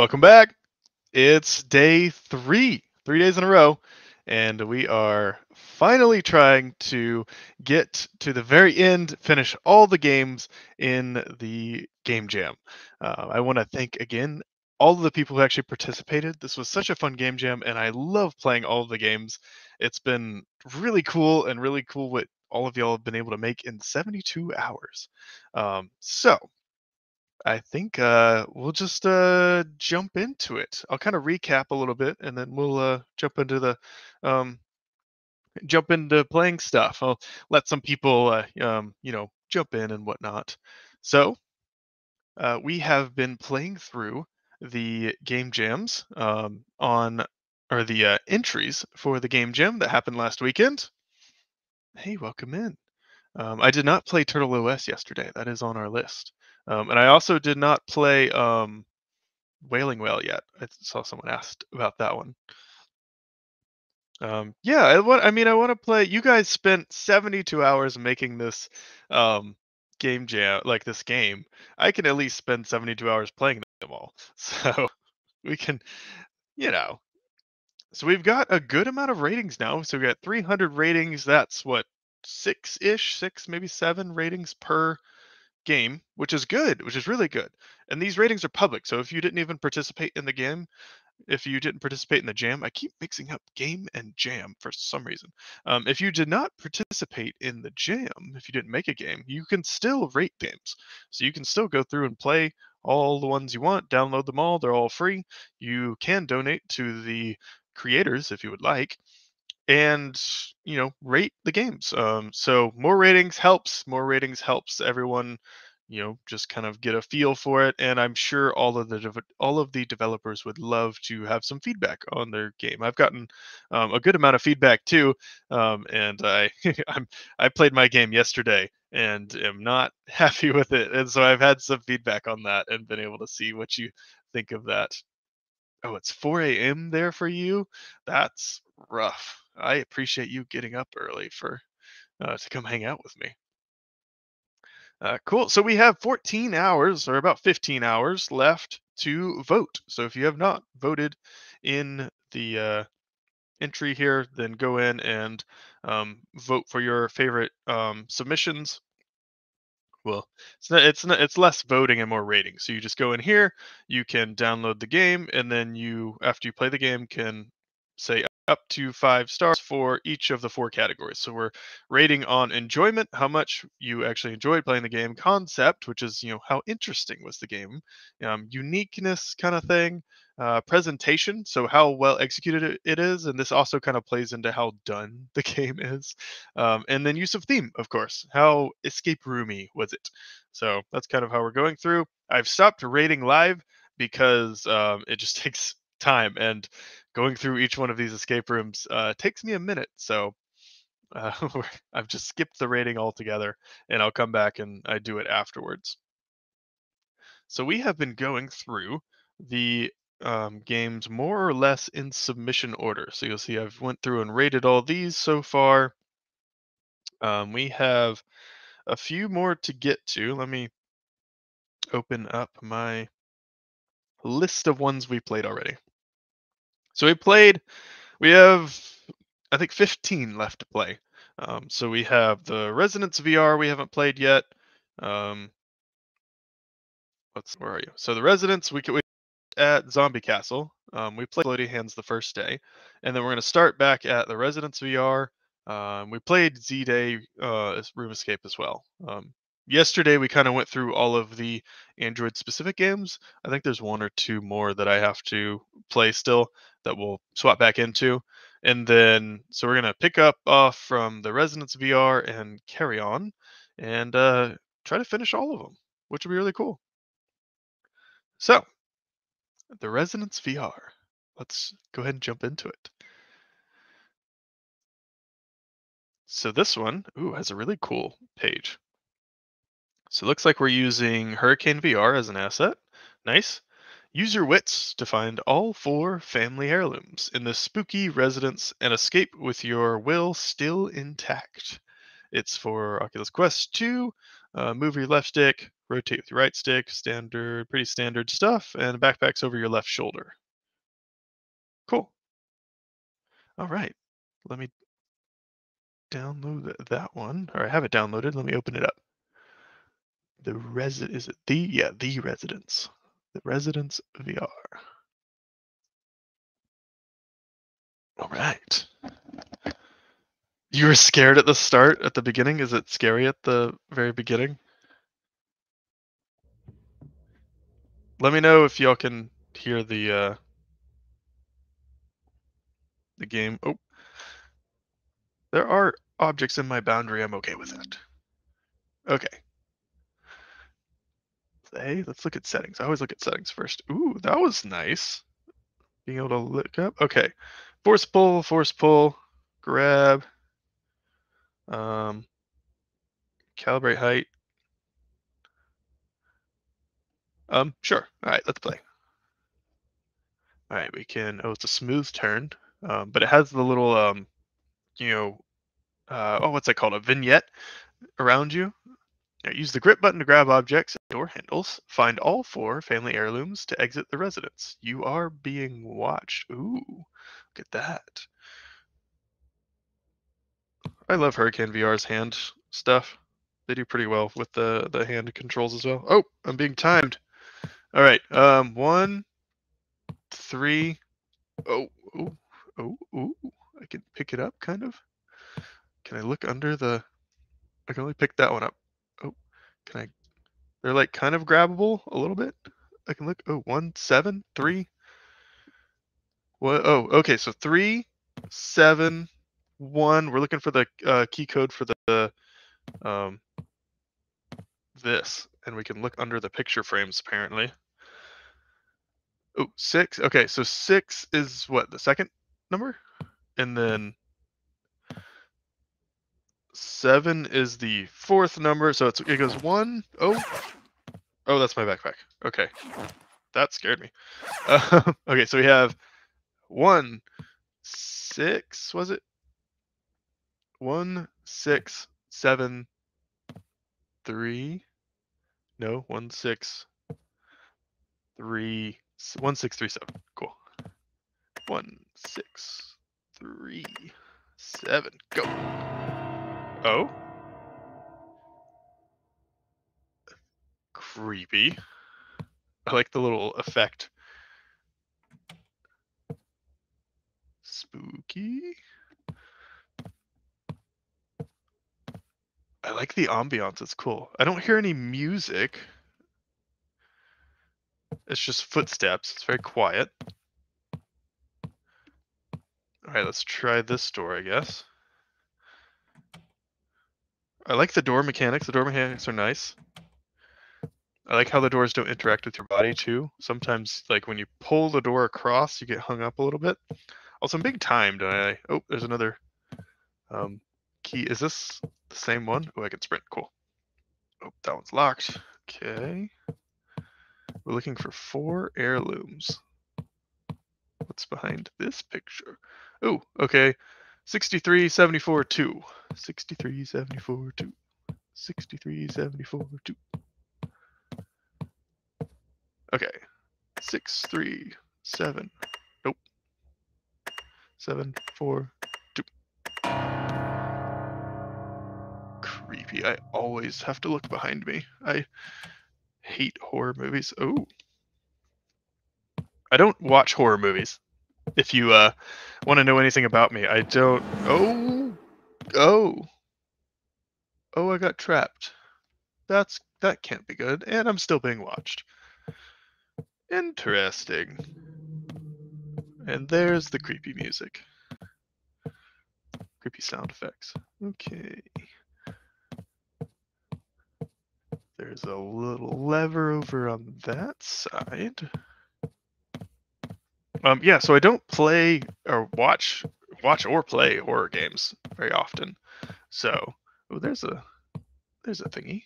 Welcome back. It's day three, three days in a row, and we are finally trying to get to the very end, finish all the games in the game jam. Uh, I want to thank again all of the people who actually participated. This was such a fun game jam, and I love playing all of the games. It's been really cool and really cool what all of y'all have been able to make in 72 hours. Um, so I think uh, we'll just uh, jump into it. I'll kind of recap a little bit, and then we'll uh, jump into the um, jump into playing stuff. I'll let some people, uh, um, you know, jump in and whatnot. So uh, we have been playing through the game jams um, on or the uh, entries for the game jam that happened last weekend. Hey, welcome in. Um, I did not play Turtle OS yesterday. That is on our list. Um, and I also did not play um, Wailing Well yet. I saw someone asked about that one. Um, yeah, I want. I mean, I want to play. You guys spent 72 hours making this um, game jam, like this game. I can at least spend 72 hours playing them all. So we can, you know. So we've got a good amount of ratings now. So we got 300 ratings. That's what six ish, six maybe seven ratings per game, which is good, which is really good. And these ratings are public. So if you didn't even participate in the game, if you didn't participate in the jam, I keep mixing up game and jam for some reason. Um, if you did not participate in the jam, if you didn't make a game, you can still rate games. So you can still go through and play all the ones you want, download them all. They're all free. You can donate to the creators if you would like and you know rate the games um, so more ratings helps more ratings helps everyone you know just kind of get a feel for it and i'm sure all of the dev- all of the developers would love to have some feedback on their game. I've gotten um, a good amount of feedback too um, and i i'm i played my game yesterday and am not happy with it and so i've had some feedback on that and been able to see what you think of that. Oh it's 4 a.m there for you? That's rough I appreciate you getting up early for uh, to come hang out with me. Uh, cool. So we have 14 hours, or about 15 hours left to vote. So if you have not voted in the uh, entry here, then go in and um, vote for your favorite um, submissions. Well, it's not, it's not, it's less voting and more rating. So you just go in here, you can download the game, and then you, after you play the game, can say up to five stars for each of the four categories. So we're rating on enjoyment, how much you actually enjoyed playing the game, concept, which is you know how interesting was the game, um, uniqueness kind of thing, uh, presentation, so how well executed it is, and this also kind of plays into how done the game is, um, and then use of theme, of course, how escape roomy was it. So that's kind of how we're going through. I've stopped rating live because um, it just takes time and going through each one of these escape rooms uh, takes me a minute. So uh, I've just skipped the rating altogether, and I'll come back and I do it afterwards. So we have been going through the um, games more or less in submission order. So you'll see I've went through and rated all these so far. Um, we have a few more to get to. Let me open up my list of ones we played already. So we played. We have, I think, 15 left to play. Um, so we have the Resonance VR we haven't played yet. Um, where are you? So the Resonance we, we at Zombie Castle. Um, we played Floaty Hands the first day, and then we're going to start back at the Resonance VR. Um, we played Z Day uh, Room Escape as well. Um, yesterday we kind of went through all of the Android specific games. I think there's one or two more that I have to play still that we'll swap back into. And then, so we're going to pick up off from the Resonance VR and carry on and uh, try to finish all of them, which will be really cool. So, the Resonance VR. Let's go ahead and jump into it. So this one, ooh, has a really cool page. So it looks like we're using Hurricane VR as an asset. Nice. Use your wits to find all four family heirlooms in this spooky residence and escape with your will still intact. It's for Oculus Quest 2, Uh, move your left stick, rotate with your right stick, standard, pretty standard stuff, and the backpack's over your left shoulder. Cool. All right, let me download that one, or I have it downloaded. Let me open it up. The resident is it the yeah the residence, the residence VR. All right. You were scared at the start, at the beginning. Is it scary at the very beginning? Let me know if y'all can hear the uh the game. Oh. There are objects in my boundary. I'm okay with that. Okay. Hey, let's look at settings. I always look at settings first. Ooh, that was nice. Being able to look up. Okay. Force pull, force pull, grab. Um, calibrate height. Um, sure. All right, let's play. All right, we can. Oh, it's a smooth turn, um, but it has the little, um, you know, uh, oh, what's that called? A vignette around you. Now use the grip button to grab objects and door handles. Find all four family heirlooms to exit the residence. You are being watched. Ooh, look at that. I love Hurricane VR's hand stuff. They do pretty well with the the hand controls as well. Oh, I'm being timed. All right. Um, one, three. Oh, oh, oh, oh. I can pick it up, kind of. Can I look under the? I can only pick that one up. Can I? They're like kind of grabbable a little bit. I can look. Oh, one, seven, three. What? Oh, okay. So three, seven, one. We're looking for the uh, key code for the um this, and we can look under the picture frames apparently. Oh, six. Okay, so six is what the second number, and then seven is the fourth number. So it goes one. Oh, oh, that's my backpack. Okay, that scared me. Uh, okay, so we have one, six. Was it one, six, seven, three? No, one, six, three, one, six, three, seven. Cool. One, six, three, seven. Go. Oh. Creepy. I like the little effect. Spooky. I like the ambiance. It's cool. I don't hear any music. It's just footsteps. It's very quiet. All right, let's try this door, I guess. I like the door mechanics. The door mechanics are nice. I like how the doors don't interact with your body too. Sometimes, like when you pull the door across, you get hung up a little bit. Also, I'm being timed. I oh, there's another um, key. Is this the same one? Oh, I can sprint. Cool. Oh, that one's locked. Okay. We're looking for four heirlooms. What's behind this picture? Oh, okay. 63, 74, 2. 63, 74, 2. 63, 74, 2. Okay. 6, 3, 7. Nope. 7, 4, 2. Creepy. I always have to look behind me. I hate horror movies. Oh. I don't watch horror movies. If you uh want to know anything about me, I don't Oh. Oh. Oh, I got trapped. That's that can't be good. And I'm still being watched. Interesting. And there's the creepy music. Creepy sound effects. Okay. There's a little lever over on that side. Um, yeah, so I don't play or watch watch or play horror games very often. So, oh, there's a there's a thingy.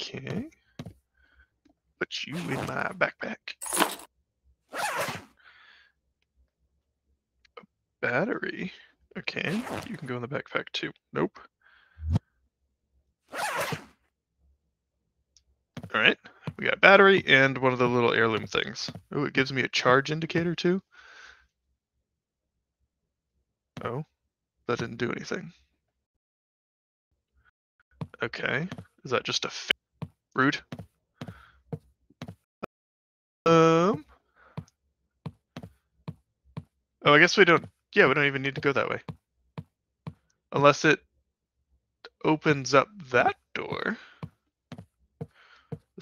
Okay. Put you in my backpack. A battery. Okay, you can go in the backpack too. Nope. All right, we got battery and one of the little heirloom things. Oh, it gives me a charge indicator too. Oh, that didn't do anything. Okay, is that just a rude? Um. Oh, I guess we don't. Yeah, we don't even need to go that way. Unless it opens up that door.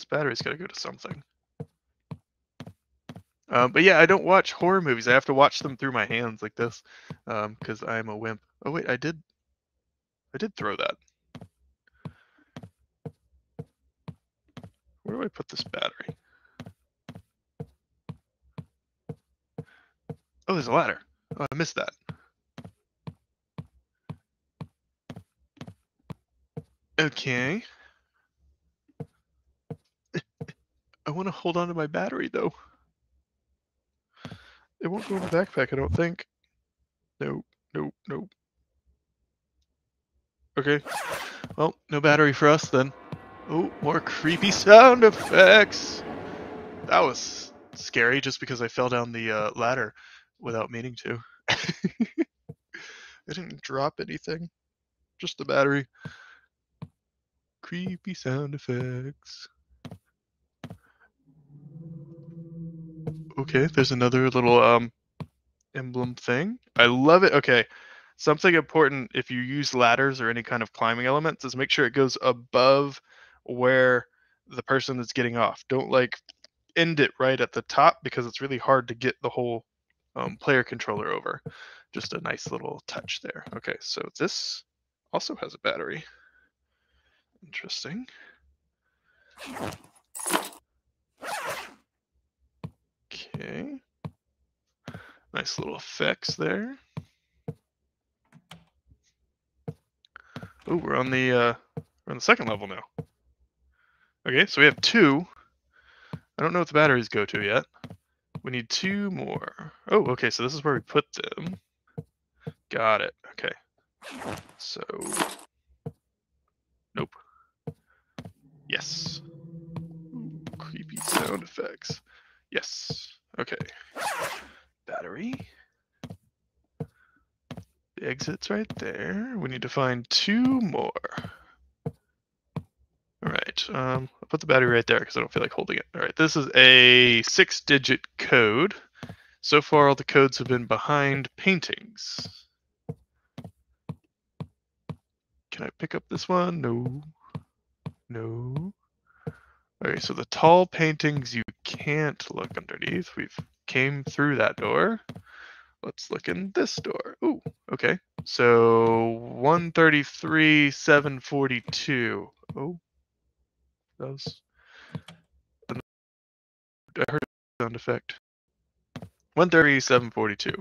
This battery's got to go to something. Um, but yeah, I don't watch horror movies. I have to watch them through my hands like this because um, I'm a wimp. Oh wait, I did. I did throw that. Where do I put this battery? Oh, there's a ladder. Oh, I missed that. Okay. I want to hold on to my battery though. It won't go in the backpack, I don't think. Nope, nope, nope. Okay. Well, no battery for us then. Oh, more creepy sound effects. That was scary just because I fell down the uh, ladder without meaning to. I didn't drop anything, just the battery. Creepy sound effects. Okay, there's another little um emblem thing. I love it. Okay. Something important if you use ladders or any kind of climbing elements is make sure it goes above where the person that's getting off. Don't like end it right at the top because it's really hard to get the whole um, player controller over. Just a nice little touch there. Okay, so this also has a battery. Interesting. Okay. Nice little effects there. Oh, we're on the uh, we're on the second level now. Okay, so we have two. I don't know what the batteries go to yet. We need two more. Oh, okay, so this is where we put them. Got it. Okay. So, nope. Yes. Creepy sound effects. Yes. Okay. Battery. The exit's right there. We need to find two more. All right, um, I'll put the battery right there because I don't feel like holding it. All right, this is a six-digit code. So far, all the codes have been behind paintings. Can I pick up this one? No. No. Okay, so the tall paintings you can't look underneath. We've came through that door. Let's look in this door. Ooh, okay. So 133, 742. Oh, was. I heard a sound effect. 130, 742.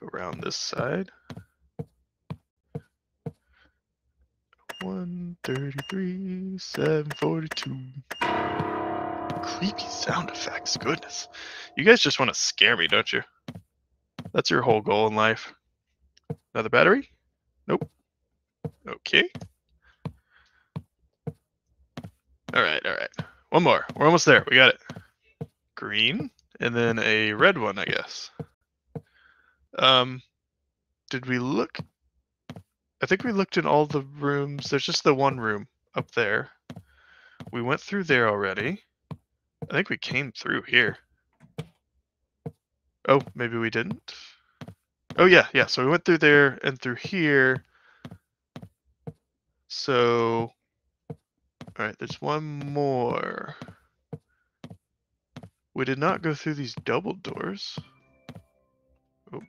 Go around this side. 133, 742. Creepy sound effects, goodness. You guys just want to scare me, don't you? That's your whole goal in life. Another battery? Nope. Okay. All right, all right. One more. We're almost there. We got it. Green, and then a red one, I guess. Um, did we look? I think we looked in all the rooms. There's just the one room up there. We went through there already. I think we came through here. Oh, maybe we didn't. Oh yeah, yeah. So we went through there and through here. So all right, there's one more. We did not go through these double doors. Oh,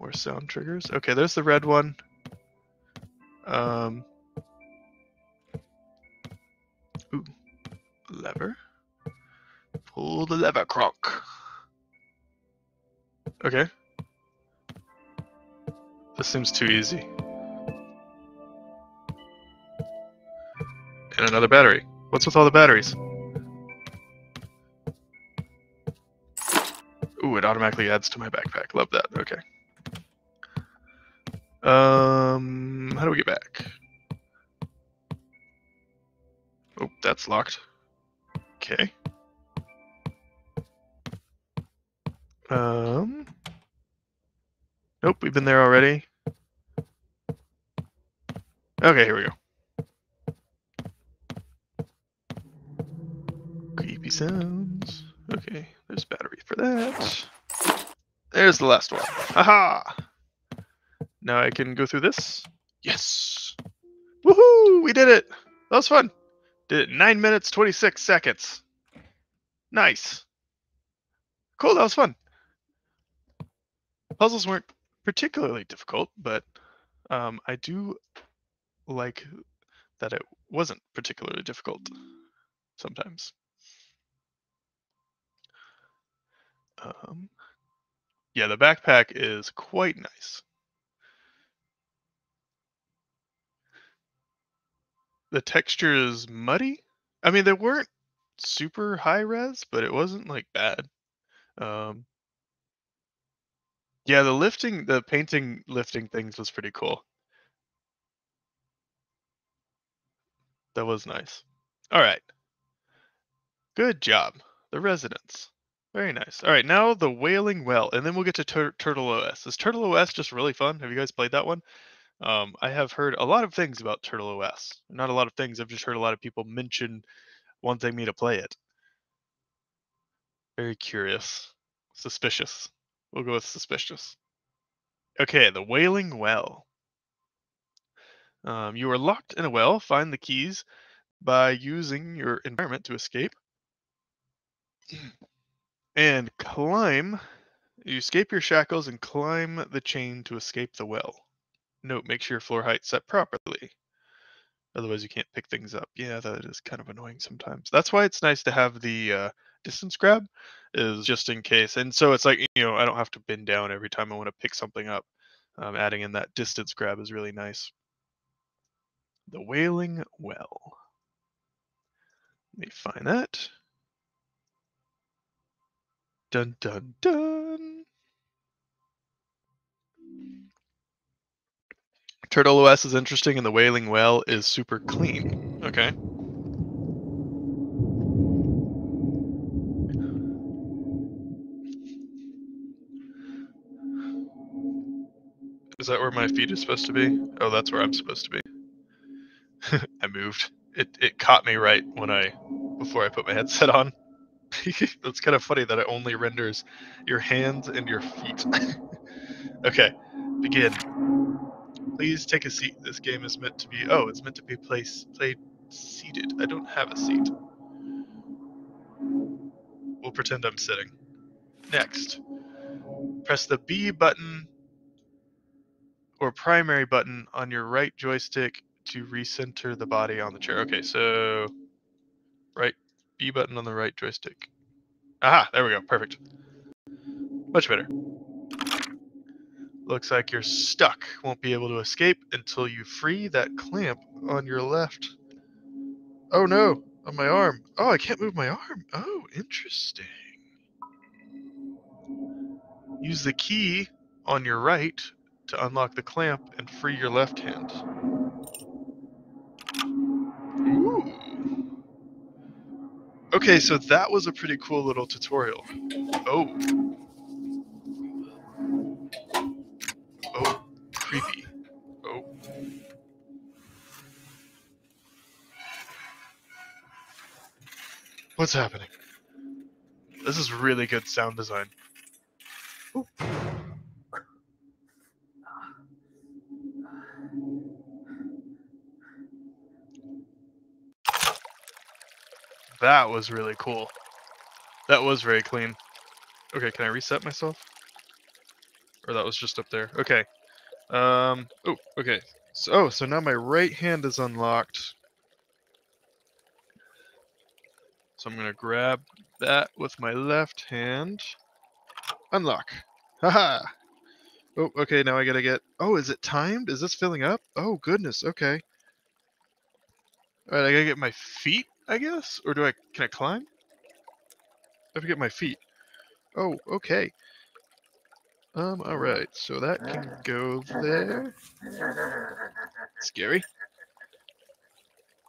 more sound triggers. Okay, there's the red one. Um. Ooh, lever. Pull the lever, Kronk. Okay. This seems too easy. And another battery. What's with all the batteries? Ooh, it automatically adds to my backpack. Love that. Okay. Um, how do we get back? Oh, that's locked. Okay. Um. Nope, we've been there already. Okay, here we go. Creepy sounds. Okay, there's battery for that. There's the last one. Haha! Now I can go through this. Yes! Woohoo! We did it! That was fun. Did it 9 minutes 26 seconds. Nice. Cool, that was fun. Puzzles weren't particularly difficult, but um, I do like that it wasn't particularly difficult sometimes. Um, yeah, the backpack is quite nice. The texture is muddy. I mean, they weren't super high res, but it wasn't like bad. Um, yeah, the lifting, the painting lifting things was pretty cool. That was nice. All right. Good job. The Residence. Very nice. All right, now the Wailing Well, and then we'll get to Tur- Turtle OS. Is Turtle OS just really fun? Have you guys played that one? Um, I have heard a lot of things about Turtle OS. Not a lot of things. I've just heard a lot of people mention wanting me to play it. Very curious. Suspicious. We'll go with suspicious. Okay, the Wailing Well. Um, you are locked in a well. Find the keys by using your environment to escape. and climb. You escape your shackles and climb the chain to escape the well. Note, make sure your floor height set properly. Otherwise, you can't pick things up. Yeah, that is kind of annoying sometimes. That's why it's nice to have the uh, distance grab, is just in case. And so it's like, you know, I don't have to bend down every time I want to pick something up. Um, adding in that distance grab is really nice. The Wailing Well. Let me find that. Dun dun dun. Turtle OS is interesting and the Wailing Well is super clean. Okay. Is that where my feet is supposed to be? Oh, that's where I'm supposed to be. I moved. It it caught me right when I before I put my headset on. That's kind of funny that it only renders your hands and your feet. okay, begin. Please take a seat. This game is meant to be. Oh, it's meant to be place, played seated. I don't have a seat. We'll pretend I'm sitting. Next, press the B button or primary button on your right joystick to recenter the body on the chair. Okay, so right B button on the right joystick. Aha, there we go. Perfect. Much better. Looks like you're stuck. Won't be able to escape until you free that clamp on your left. Oh no, on my arm. Oh, I can't move my arm. Oh, interesting. Use the key on your right to unlock the clamp and free your left hand. Ooh. Okay, so that was a pretty cool little tutorial. Oh. Creepy. Oh. What's happening? This is really good sound design. That was really cool. That was very clean. Okay, can I reset myself? Or that was just up there. Okay. Um, oh, okay. So, oh, so now my right hand is unlocked. So I'm going to grab that with my left hand. Unlock. Haha. Oh, okay, now I got to get... Oh, is it timed? Is this filling up? Oh, goodness, okay. Alright, I got to get my feet, I guess? Or do I... Can I climb? I have to get my feet. Oh, okay. Um, alright, so that can go there. Scary.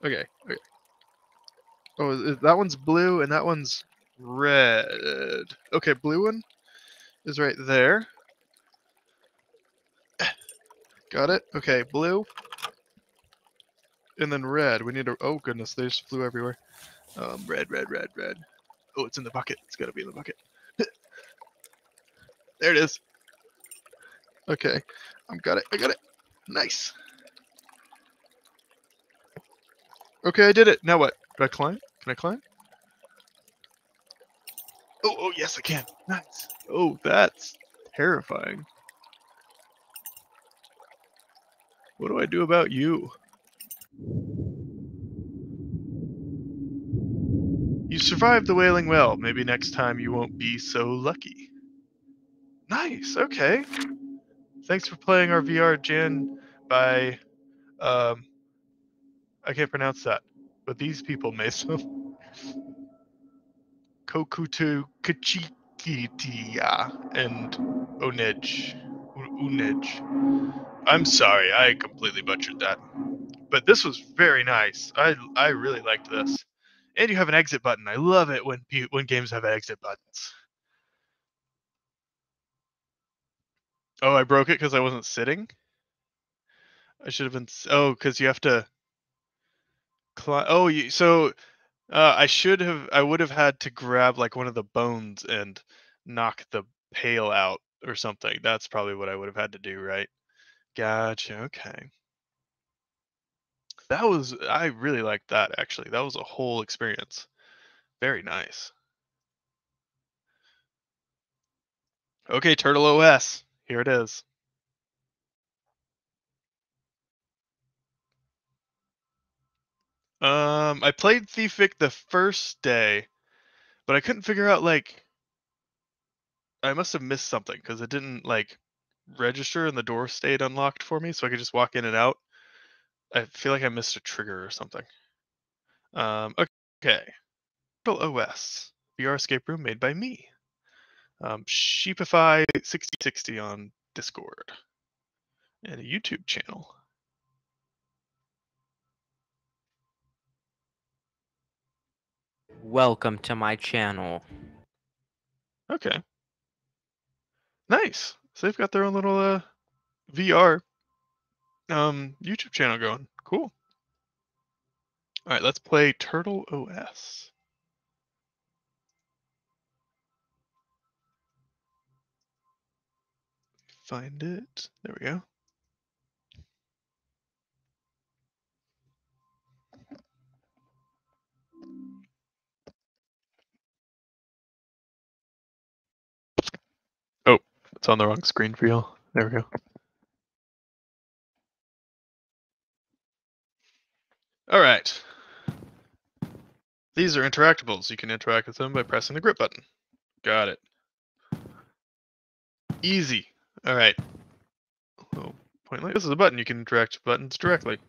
Okay, okay. Oh, that one's blue and that one's red. Okay, blue one is right there. Got it? Okay, blue. And then red. We need to. Oh, goodness, they just flew everywhere. Um, red, red, red, red. Oh, it's in the bucket. It's gotta be in the bucket. there it is. Okay, I've got it. I got it. Nice. Okay, I did it. Now what? Can I climb? Can I climb? Oh, oh, yes, I can. Nice. Oh, that's terrifying. What do I do about you? You survived the Wailing Well. Maybe next time you won't be so lucky. Nice. Okay. Thanks for playing our VR Jan by um I can't pronounce that. But these people may so Kokutu Kachikitia and Onej. Unej. I'm sorry, I completely butchered that. But this was very nice. I I really liked this. And you have an exit button. I love it when when games have exit buttons. Oh, I broke it because I wasn't sitting. I should have been. Oh, because you have to. Climb. Oh, you, so uh, I should have. I would have had to grab like one of the bones and knock the pail out or something. That's probably what I would have had to do, right? Gotcha. Okay. That was. I really liked that actually. That was a whole experience. Very nice. Okay, Turtle OS. Here it is. Um, I played Thief Vic the first day, but I couldn't figure out like I must have missed something because it didn't like register and the door stayed unlocked for me, so I could just walk in and out. I feel like I missed a trigger or something. Um, okay. Turtle OS VR escape room made by me. Um, Sheepify 6060 on Discord and a YouTube channel. Welcome to my channel. Okay. Nice. So they've got their own little uh, VR um, YouTube channel going. Cool. All right, let's play Turtle OS. Find it. There we go. Oh, it's on the wrong screen for y'all. There we go. All right. These are interactables. You can interact with them by pressing the grip button. Got it. Easy. All right. Oh, point light. This is a button. You can direct buttons directly.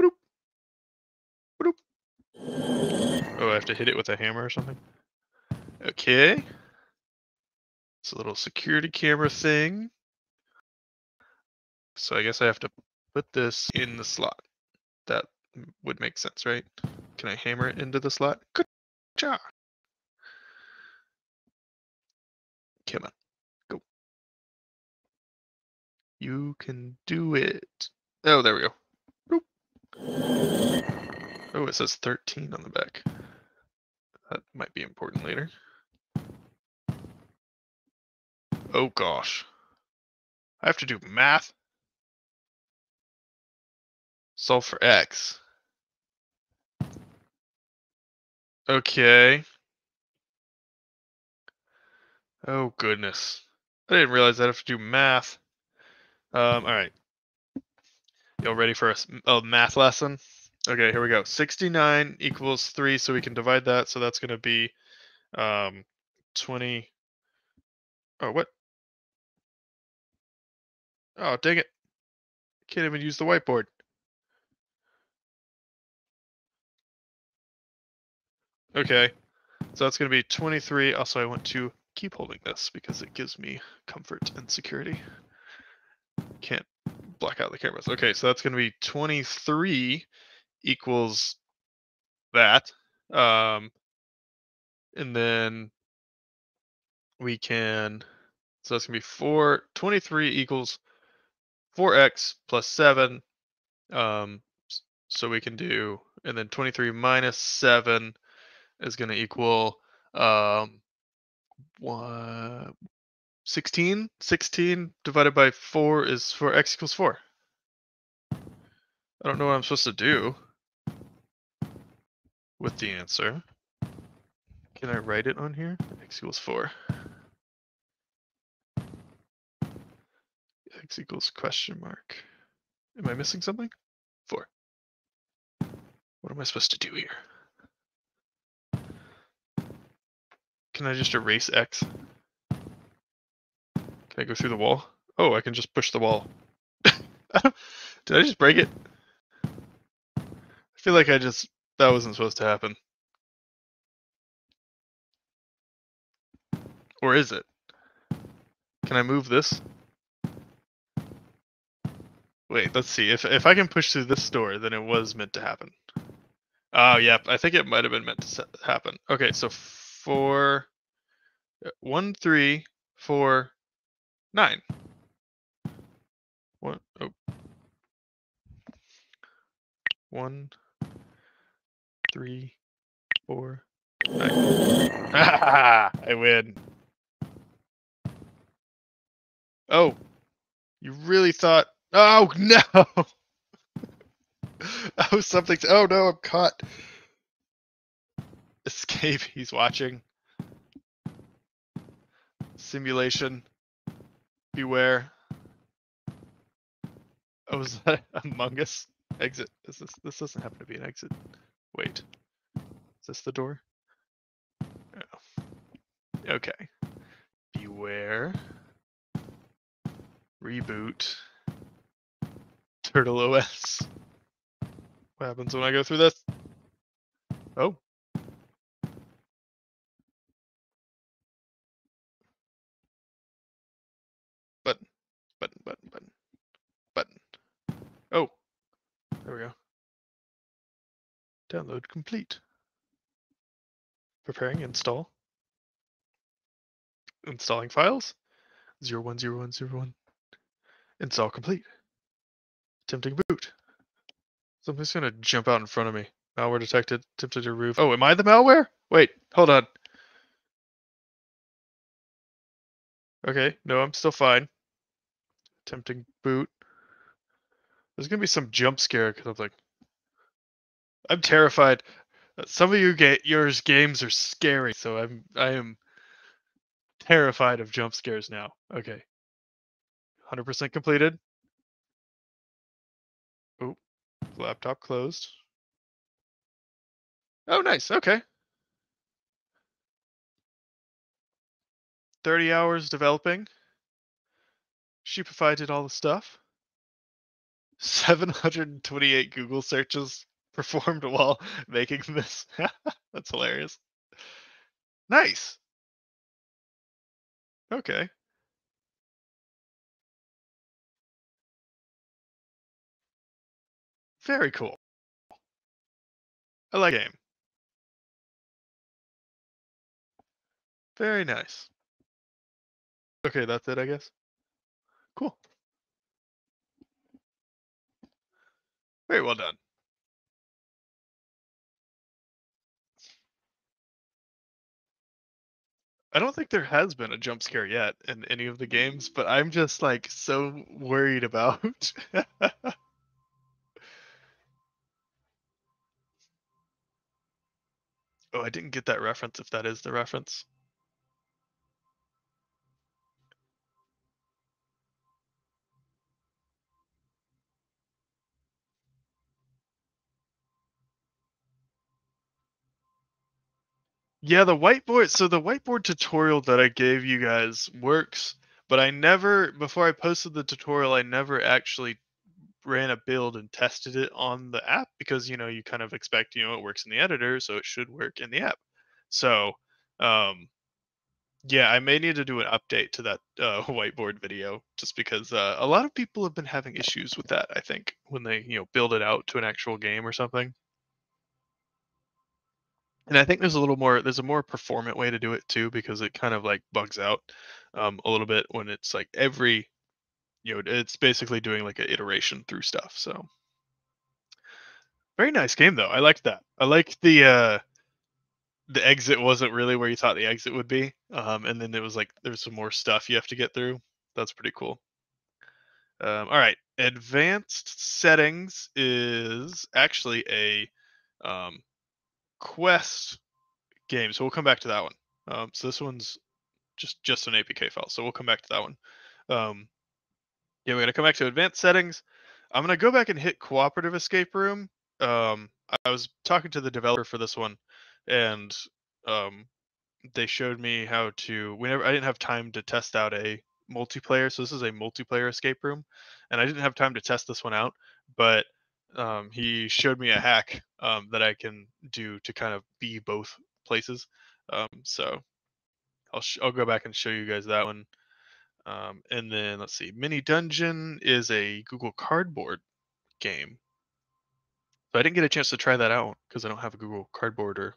Boop. Boop. Oh, I have to hit it with a hammer or something. Okay. It's a little security camera thing. So I guess I have to put this in the slot. That would make sense, right? Can I hammer it into the slot? Good job. Come on. Go. You can do it. Oh, there we go. Boop. Oh, it says 13 on the back. That might be important later. Oh gosh. I have to do math. Solve for x. Okay. Oh goodness. I didn't realize I'd have to do math. Um, alright. Y'all ready for a math lesson? Okay, here we go. 69 equals 3, so we can divide that. So that's going to be um, 20. Oh, what? Oh, dang it. Can't even use the whiteboard. Okay. So that's going to be 23. Also, I want to keep holding this because it gives me comfort and security. Can't black out the cameras. Okay, so that's going to be 23 equals that. Um, and then we can, so that's going to be 4, 23 equals 4x plus 7. Um, so we can do, and then 23 minus 7 is going to equal um, one, 16. 16 divided by 4 is for x equals 4. I don't know what I'm supposed to do with the answer. Can I write it on here? x equals 4. x equals question mark. Am I missing something? 4. What am I supposed to do here? Can I just erase X? Can I go through the wall? Oh, I can just push the wall. Did I just break it? I feel like I just, that wasn't supposed to happen. Or is it? Can I move this? Wait, let's see. If if I can push through this door, then it was meant to happen. Oh, yep. I think it might have been meant to happen. Okay, so four, uh, one, three, four, nine. One, oh. One, three, four, nine. I win. Oh, you really thought? Oh no! oh, something's. Oh no, I'm caught. Escape. He's watching. Simulation. Beware. Oh, is that Among Us? Exit. Is this? This doesn't happen to be an exit. Wait. Is this the door? Oh. Okay. Beware. Reboot. Turtle OS. What happens when I go through this? Oh. Button, button, button, button, button. Oh, there we go. Download complete. Preparing install. Installing files. 010101. Install complete. Attempting boot. Something's gonna jump out in front of me. Malware detected. Attempted to remove. Oh, am I the malware? Wait, hold on. Okay, no, I'm still fine. Attempting boot. There's gonna be some jump scare because I'm like, I'm terrified. Uh, some of you get yours games are scary, so I'm I am terrified of jump scares now. Okay, 100% completed. Oh, laptop closed. Oh, nice. Okay. 30 hours developing. Sheepify did all the stuff. 728 Google searches performed while making this. That's hilarious. Nice. Okay. Very cool. I like game. Very nice. Okay, that's it, I guess. Cool. Very well done. I don't think there has been a jump scare yet in any of the games, mm. but I'm just like so worried about Oh, I didn't get that reference if that is the reference. Yeah, the whiteboard. So the whiteboard tutorial that I gave you guys works, but I never, before I posted the tutorial, I never actually ran a build and tested it on the app because you know you kind of expect you know it works in the editor so it should work in the app so um Yeah, I may need to do an update to that uh, whiteboard video just because uh, a lot of people have been having issues with that. I think when they you know build it out to an actual game or something. And I think there's a little more there's a more performant way to do it too because it kind of like bugs out um, a little bit when it's like every you know it's basically doing like an iteration through stuff. So very nice game though. I liked that. I like the uh the exit wasn't really where you thought the exit would be. Um, and then it was like there's some more stuff you have to get through. That's pretty cool. Um, all right, advanced settings is actually a um, quest game, so we'll come back to that one. Um, so this one's just just an APK file, so we'll come back to that one. Um, yeah, we're gonna come back to advanced settings. I'm gonna go back and hit cooperative escape room. Um, I was talking to the developer for this one, and um, they showed me how to. Whenever I didn't have time to test out a multiplayer, so this is a multiplayer escape room, and I didn't have time to test this one out, but um, he showed me a hack um, that I can do to kind of be both places. Um, so I'll sh- I'll go back and show you guys that one. Um, and then let's see, Mini Dungeon is a Google Cardboard game. So I didn't get a chance to try that out because I don't have a Google Cardboard or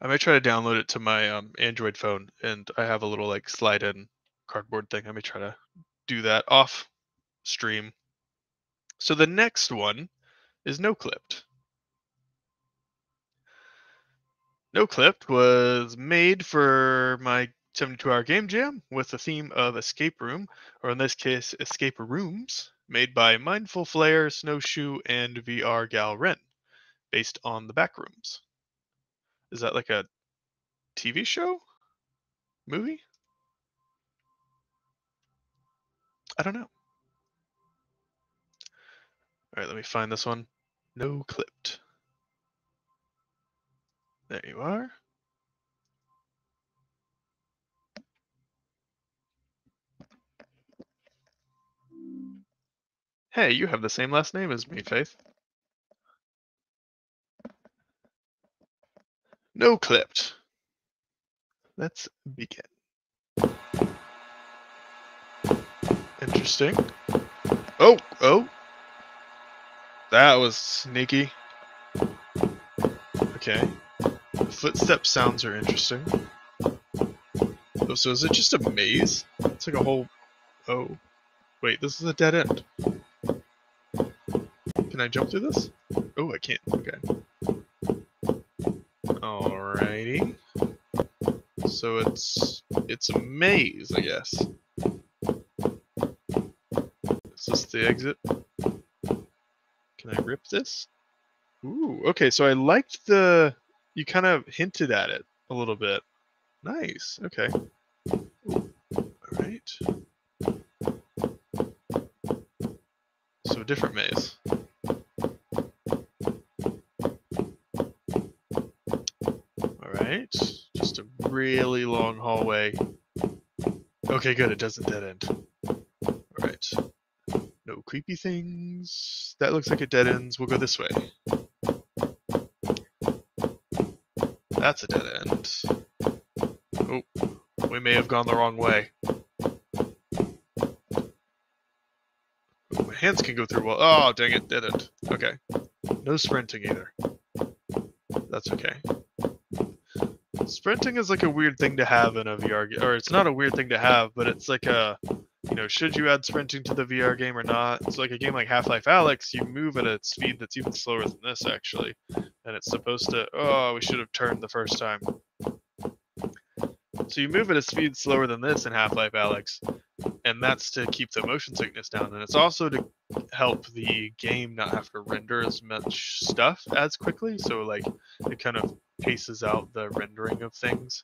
I might try to download it to my um, Android phone, and I have a little like slide-in cardboard thing. I may try to do that off stream. So the next one is NoClipped. NoClipped was made for my 72-hour game jam with the theme of escape room, or in this case, escape rooms, made by Mindful Flare, Snowshoe, and VR Gal Ren, based on the Backrooms. Is that like a TV show? Movie? I don't know. All right, let me find this one. No clipped. There you are. Hey, you have the same last name as me, Faith. No clipped. Let's begin. Interesting. Oh, oh. That was sneaky. Okay. The Footstep sounds are interesting. Oh, so is it just a maze? It's like a whole... Oh. Wait, this is a dead end. Can I jump through this? Oh, I can't. Okay. Alrighty. So it's it's a maze, I guess. Is this the exit? Can I rip this? Ooh, okay, so I liked the you kind of hinted at it a little bit. Nice. Okay. Alright. So a different maze. Alright. Just a really long hallway. Okay, good. It doesn't dead end. Creepy things. That looks like it dead ends. We'll go this way. That's a dead end. Oh, we may have gone the wrong way. My hands can go through well. Oh, dang it, dead end. Okay. No sprinting either. That's okay. Sprinting is like a weird thing to have in a VR game, or it's not a weird thing to have, but it's like a, you know, should you add sprinting to the VR game or not? It's like a game like Half-Life Alyx, you move at a speed that's even slower than this actually, and it's supposed to. Oh, we should have turned the first time. So you move at a speed slower than this in Half-Life Alyx, and that's to keep the motion sickness down, and it's also to help the game not have to render as much stuff as quickly. So like it kind of paces out the rendering of things.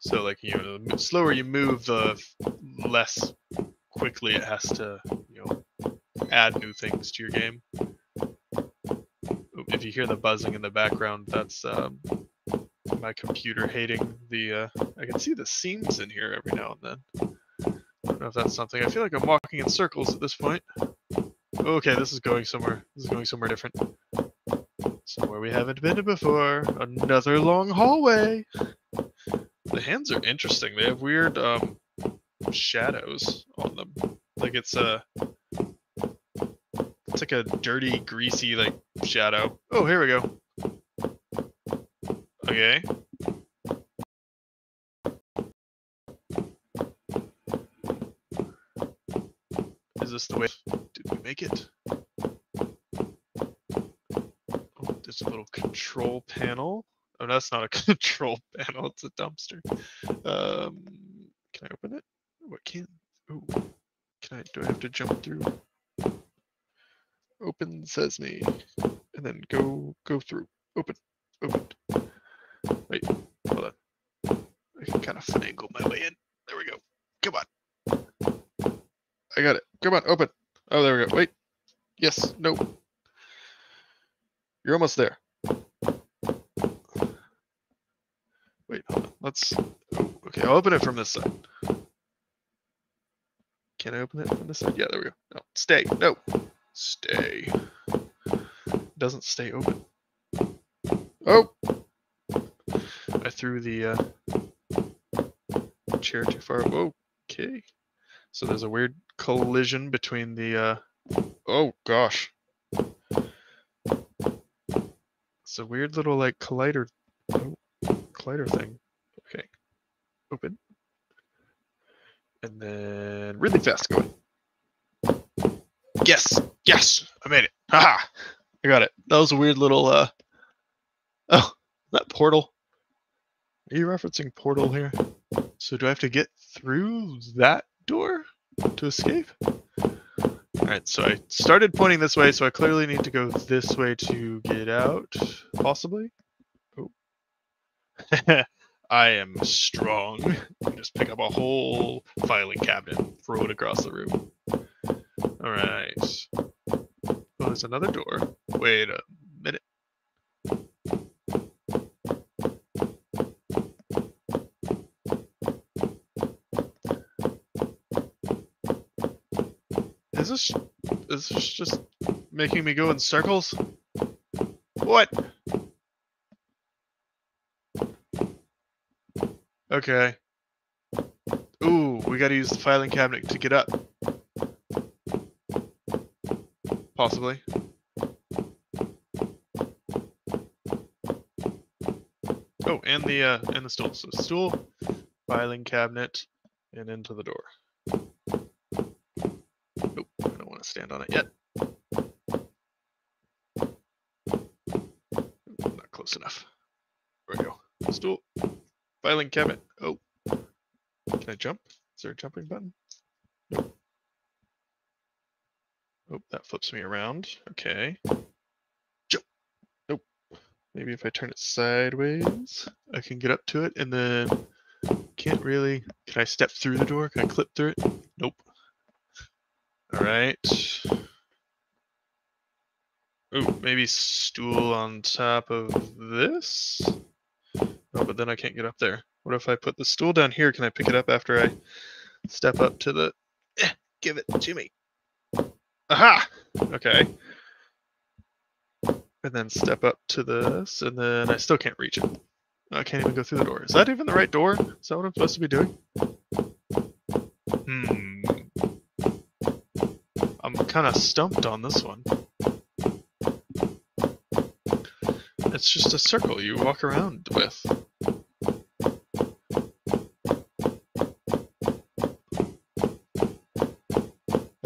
So like you know, the slower you move, the less quickly it has to you know add new things to your game. If you hear the buzzing in the background, that's um, my computer hating the. Uh, I can see the seams in here every now and then. I don't know if that's something. I feel like I'm walking in circles at this point. Okay, this is going somewhere. This is going somewhere different. Somewhere we haven't been before. Another long hallway. The hands are interesting. They have weird um shadows on them. Like it's a it's like a dirty, greasy like shadow. Oh, here we go. Okay. Is this the way? Did we make it? Oh, there's a little control panel. Oh, that's not a control panel. It's a dumpster. Um, can I open it? What can? Oh, can I? Do I have to jump through? Open says me, and then go go through. Open, open. Wait, hold on. I can kind of finagle my way in. There we go. Come on. I got it. Come on, open. Oh, there we go. Wait. Yes. No. You're almost there. Wait, hold on. Let's. Open it from this side. Can I open it from this side? Yeah, there we go. No, stay. No, stay. Doesn't stay open. Oh! I threw the uh, chair too far. Okay. So there's a weird collision between the. Uh, oh gosh. It's a weird little like collider. Oh, collider thing. Okay. Open. And then really fast going. Yes! Yes! I made it. Haha! I got it. That was a weird little uh Oh, that portal. Are you referencing portal here? So do I have to get through that door to escape? Alright, so I started pointing this way, so I clearly need to go this way to get out, possibly. Oh. I am strong. Just pick up a whole filing cabinet, it across the room. Alright. Oh, there's another door. Wait a minute. Is this is this just making me go in circles? What? Okay. Gotta use the filing cabinet to get up. Possibly. Oh, and the uh, and the stool. So stool, filing cabinet, and into the door. Nope, I don't want to stand on it yet. Not close enough. There we go. Stool, filing cabinet. Oh, can I jump? Is there a jumping button? Oh, that flips me around. Okay. Jump. Nope. Maybe if I turn it sideways, I can get up to it and then can't really. Can I step through the door? Can I clip through it? Nope. All right. Oh, maybe stool on top of this? Oh, but then I can't get up there. What if I put the stool down here? Can I pick it up after I step up to the... Eh, give it to me. Aha! Okay. And then step up to this, and then I still can't reach it. I can't even go through the door. Is that even the right door? Is that what I'm supposed to be doing? Hmm. I'm kind of stumped on this one. It's just a circle you walk around with.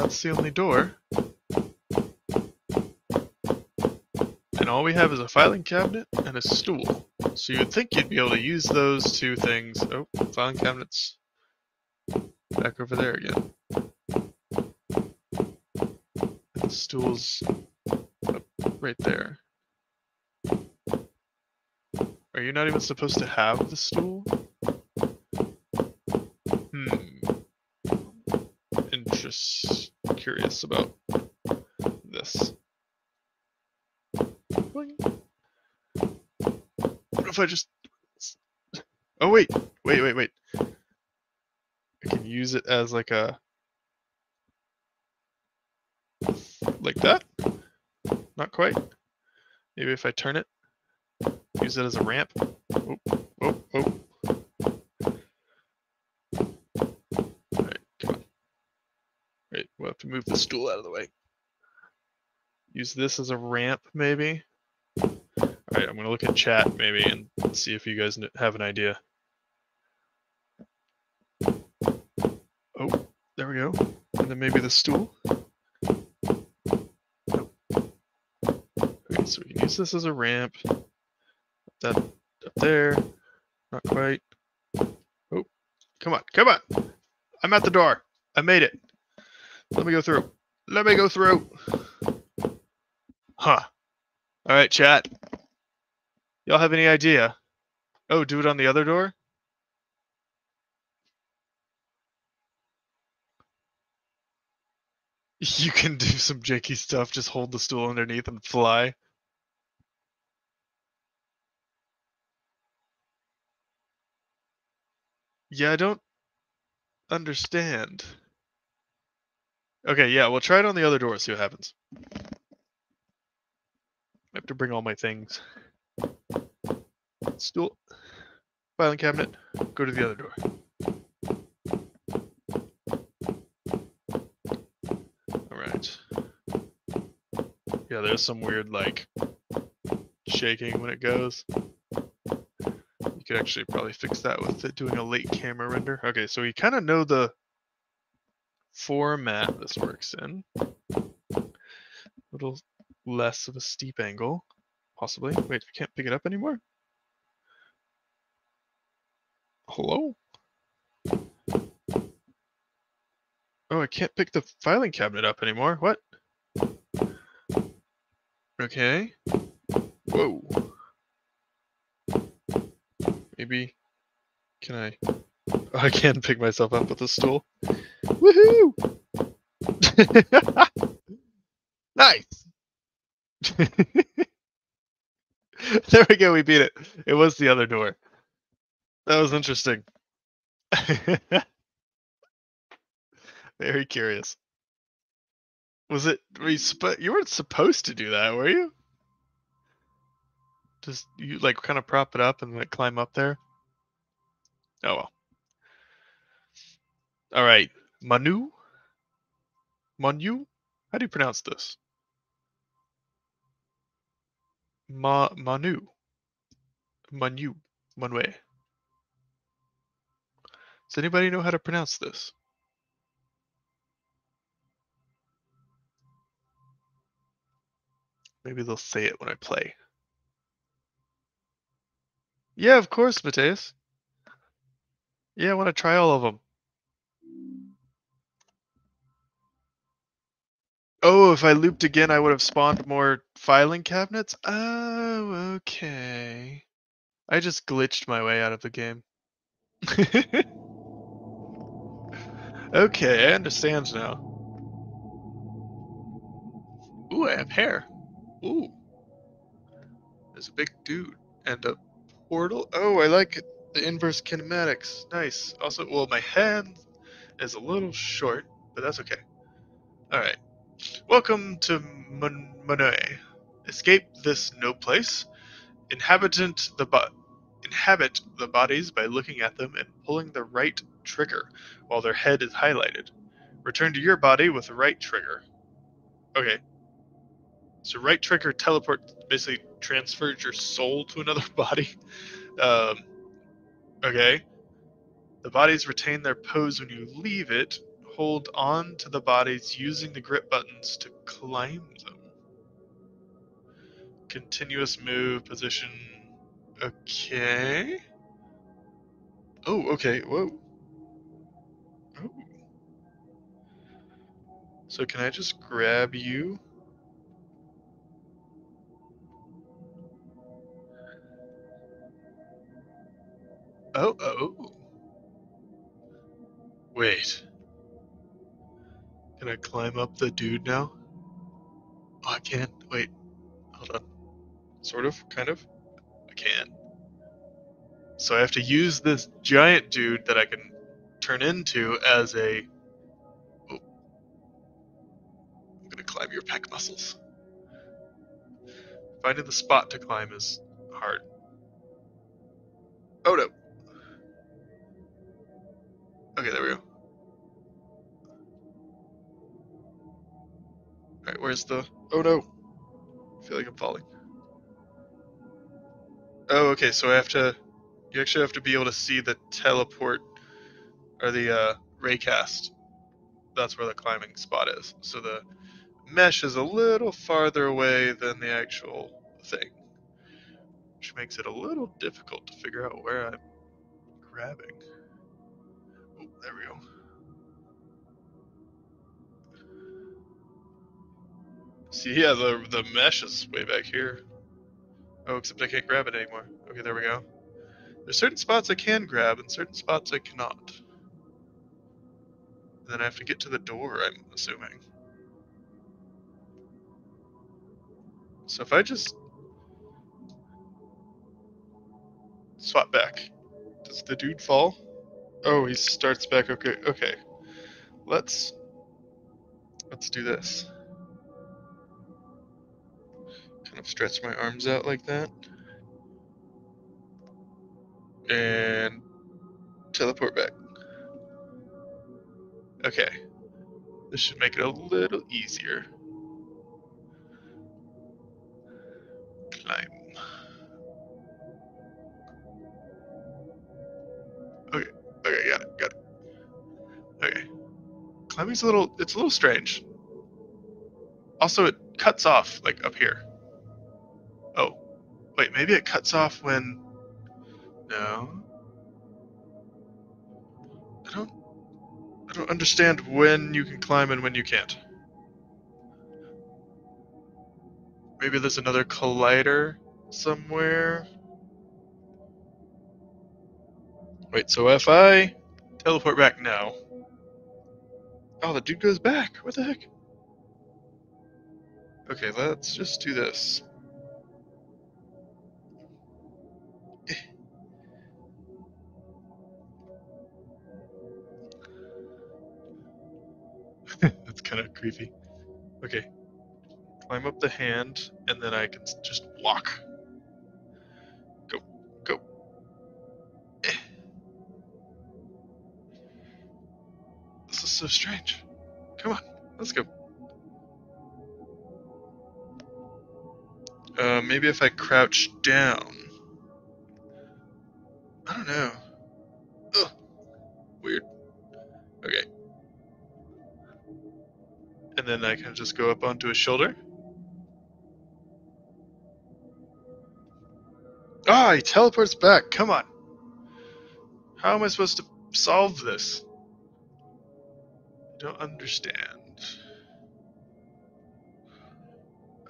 That's the only door. And all we have is a filing cabinet and a stool. So you'd think you'd be able to use those two things. Oh, filing cabinet's back over there again. And the stool's up right there. Are you not even supposed to have the stool? Hmm. Interest curious about this. What if I just Oh wait, wait, wait, wait. I can use it as like a like that? Not quite. Maybe if I turn it, use it as a ramp. Oh, oh, oh. Alright, come on. Wait, we'll have to move the stool out of the way. Use this as a ramp, maybe. Alright, I'm gonna look at chat maybe and see if you guys have an idea. Oh, there we go. And then maybe the stool. Okay, so we can use this as a ramp. That up there. Not quite. Oh, come on, come on. I'm at the door. I made it. Let me go through. Let me go through. Huh. All right, chat. Y'all have any idea? Oh, do it on the other door? You can do some janky stuff, just hold the stool underneath and fly. Yeah, I don't understand. Okay, yeah, we'll try it on the other door, see what happens. I have to bring all my things. Stool, filing cabinet, go to the other door. Alright. Yeah, there's some weird, like, shaking when it goes. You could actually probably fix that with it doing a late camera render. Okay, so we kind of know the format this works in. A little less of a steep angle, possibly. Wait, I can't pick it up anymore? Hello? Oh, I can't pick the filing cabinet up anymore. What? Okay. Whoa. Maybe. Can I? I can't pick myself up with a stool. Woohoo! nice. there we go. We beat it. It was the other door. That was interesting. Very curious. Was it? Were you, you weren't supposed to do that, were you? Just you like kind of prop it up and like climb up there. Oh well. All right, Manu. Manu. How do you pronounce this? Ma Manu. Manu. Manue. Does anybody know how to pronounce this? Maybe they'll say it when I play. Yeah, of course, Mateus. Yeah, I want to try all of them. Oh, if I looped again, I would have spawned more filing cabinets? Oh, okay. I just glitched my way out of the game. okay, I understand now. Ooh, I have hair. Ooh. There's a big dude and a portal. Oh, I like. The inverse kinematics. Nice. Also, well, my hand is a little short, but that's okay. Alright. Welcome to Mon- Monoe. Escape this no place. Inhabitant the bo- inhabit the bodies by looking at them and pulling the right trigger while their head is highlighted. Return to your body with the right trigger. Okay. So right trigger teleport basically transfers your soul to another body. Um, okay. The bodies retain their pose when you leave it. Hold on to the bodies using the grip buttons to climb them. Continuous move position. Okay. Oh, okay. Whoa. Oh. So can I just grab you? Oh, oh. Wait. Can I climb up the dude now? Oh, I can. Wait. Hold on. Sort of, kind of. I can. So I have to use this giant dude that I can turn into as a. Oh. I'm gonna climb your pec muscles. Finding the spot to climb is hard. Oh no. Okay, there we go. Alright, where's the. Oh no! I feel like I'm falling. Oh, okay, so I have to. You actually have to be able to see the teleport. Or the uh, raycast. That's where the climbing spot is. So the mesh is a little farther away than the actual thing. Which makes it a little difficult to figure out where I'm grabbing. Oh, there we go. See, yeah, the the mesh is way back here. Oh, except I can't grab it anymore. Okay, there we go. There's certain spots I can grab and certain spots I cannot. And Then I have to get to the door, I'm assuming. So if I just swap back, does the dude fall? Oh, he starts back. Okay, okay. Let's let's do this. Kind of stretch my arms out like that. And teleport back. Okay. This should make it a little easier. Climb. Okay, okay, got it, got it. Okay. Climbing's a little, it's a little strange. Also, it cuts off, like, up here. Oh. Wait, maybe it cuts off when... No. I don't... I don't understand when you can climb and when you can't. Maybe there's another collider somewhere. Wait, so if I teleport back now... Oh, the dude goes back. What the heck? Okay, let's just do this. Kind of creepy. Okay. Climb up the hand, and then I can just walk. Go. Go. Eh. This is so strange. Come on. Let's go. Uh, maybe if I crouch down. I don't know. Ugh. Weird. Okay. And then I can just go up onto his shoulder. Ah, he teleports back. Come on. How am I supposed to solve this? I don't understand.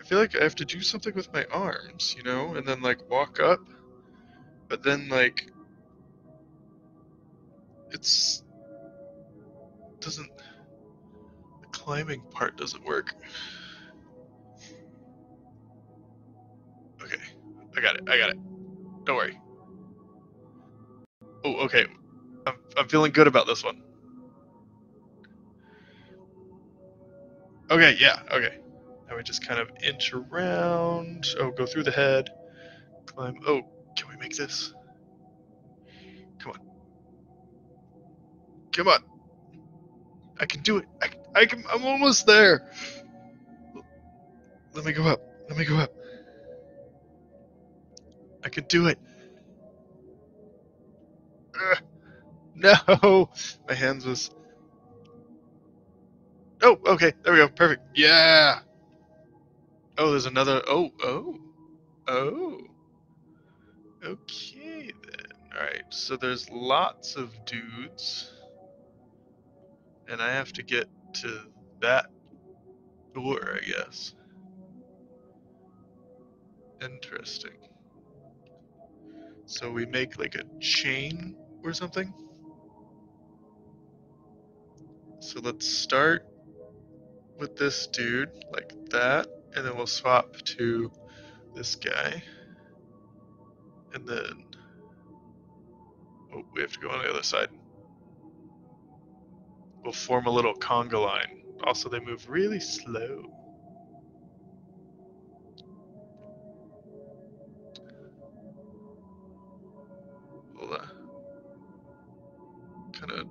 I feel like I have to do something with my arms, you know, and then like walk up. But then like it's doesn't climbing part doesn't work. Okay. I got it. I got it. Don't worry. Oh, okay. I'm I'm feeling good about this one. Okay, yeah, okay. Now we just kind of inch around. Oh, go through the head. Climb. Oh, can we make this? Come on. Come on. I can do it. I, I can. I'm almost there. Let me go up. Let me go up. I can do it. Ugh. no, my hands was. Oh, okay. There we go. Perfect. Yeah. Oh, there's another. Oh, oh, oh. Okay then. All right. So there's lots of dudes, and I have to get to that door, I guess. Interesting. So we make like a chain or something. So let's start with this dude like that, and then we'll swap to this guy. And then oh, we have to go on the other side will form a little conga line. Also, they move really slow. Uh, kind of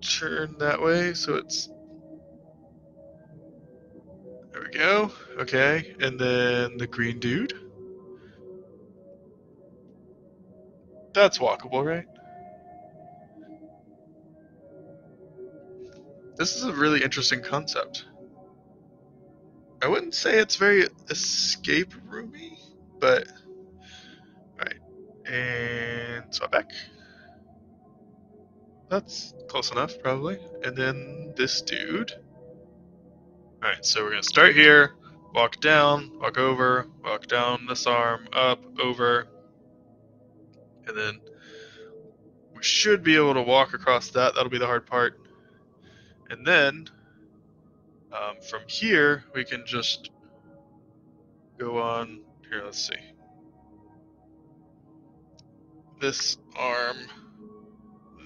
turn that way so it's. There we go. Okay, and then the green dude. That's walkable, right? This is a really interesting concept. I wouldn't say it's very escape roomy, but alright. And swap back. That's close enough, probably. And then this dude. Alright, so we're gonna start here, walk down, walk over, walk down this arm, up, over, and then we should be able to walk across that. That'll be the hard part. And then um, from here, we can just go on. Here, let's see. This arm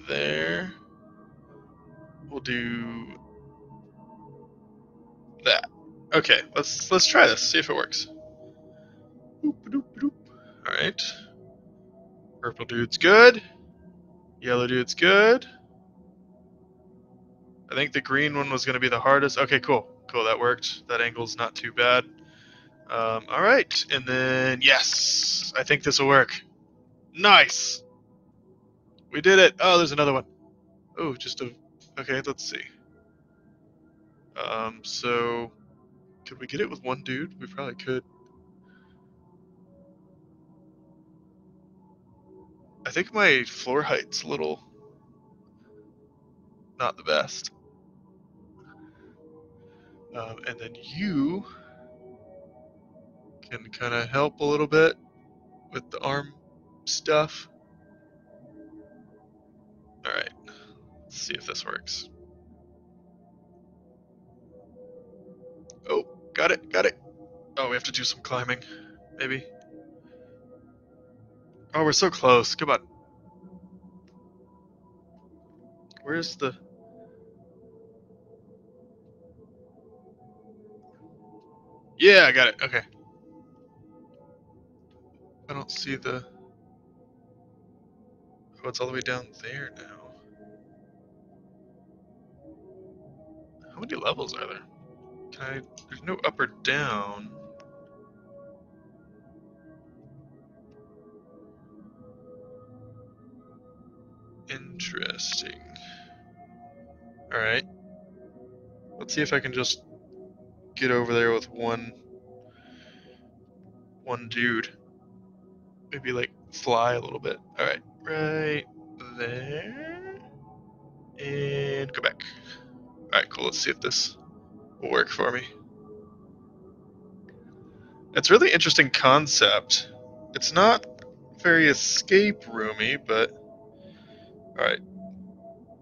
there. We'll do that. Okay, let's let's try this. See if it works. All right. Purple dude's good. Yellow dude's good. I think the green one was going to be the hardest. Okay, cool. Cool, that worked. That angle's not too bad. Um, all right, and then yes, I think this will work. Nice. We did it. Oh, there's another one. Oh, just a. Okay, let's see. Um, so could we get it with one dude? We probably could. I think my floor height's a little not the best. Um, and then you can kind of help a little bit with the arm stuff. Alright, let's see if this works. Oh, got it, got it. Oh, we have to do some climbing, maybe. Oh, we're so close. Come on. Where's the... Yeah, I got it. Okay. I don't see the... Oh, it's all the way down there now. How many levels are there? Can I... There's no up or down. Interesting. Alright. Let's see if I can just get over there with one one dude. Maybe like fly a little bit. Alright, right there. And go back. Alright, cool. Let's see if this will work for me. It's really interesting concept. It's not very escape roomy, but alright.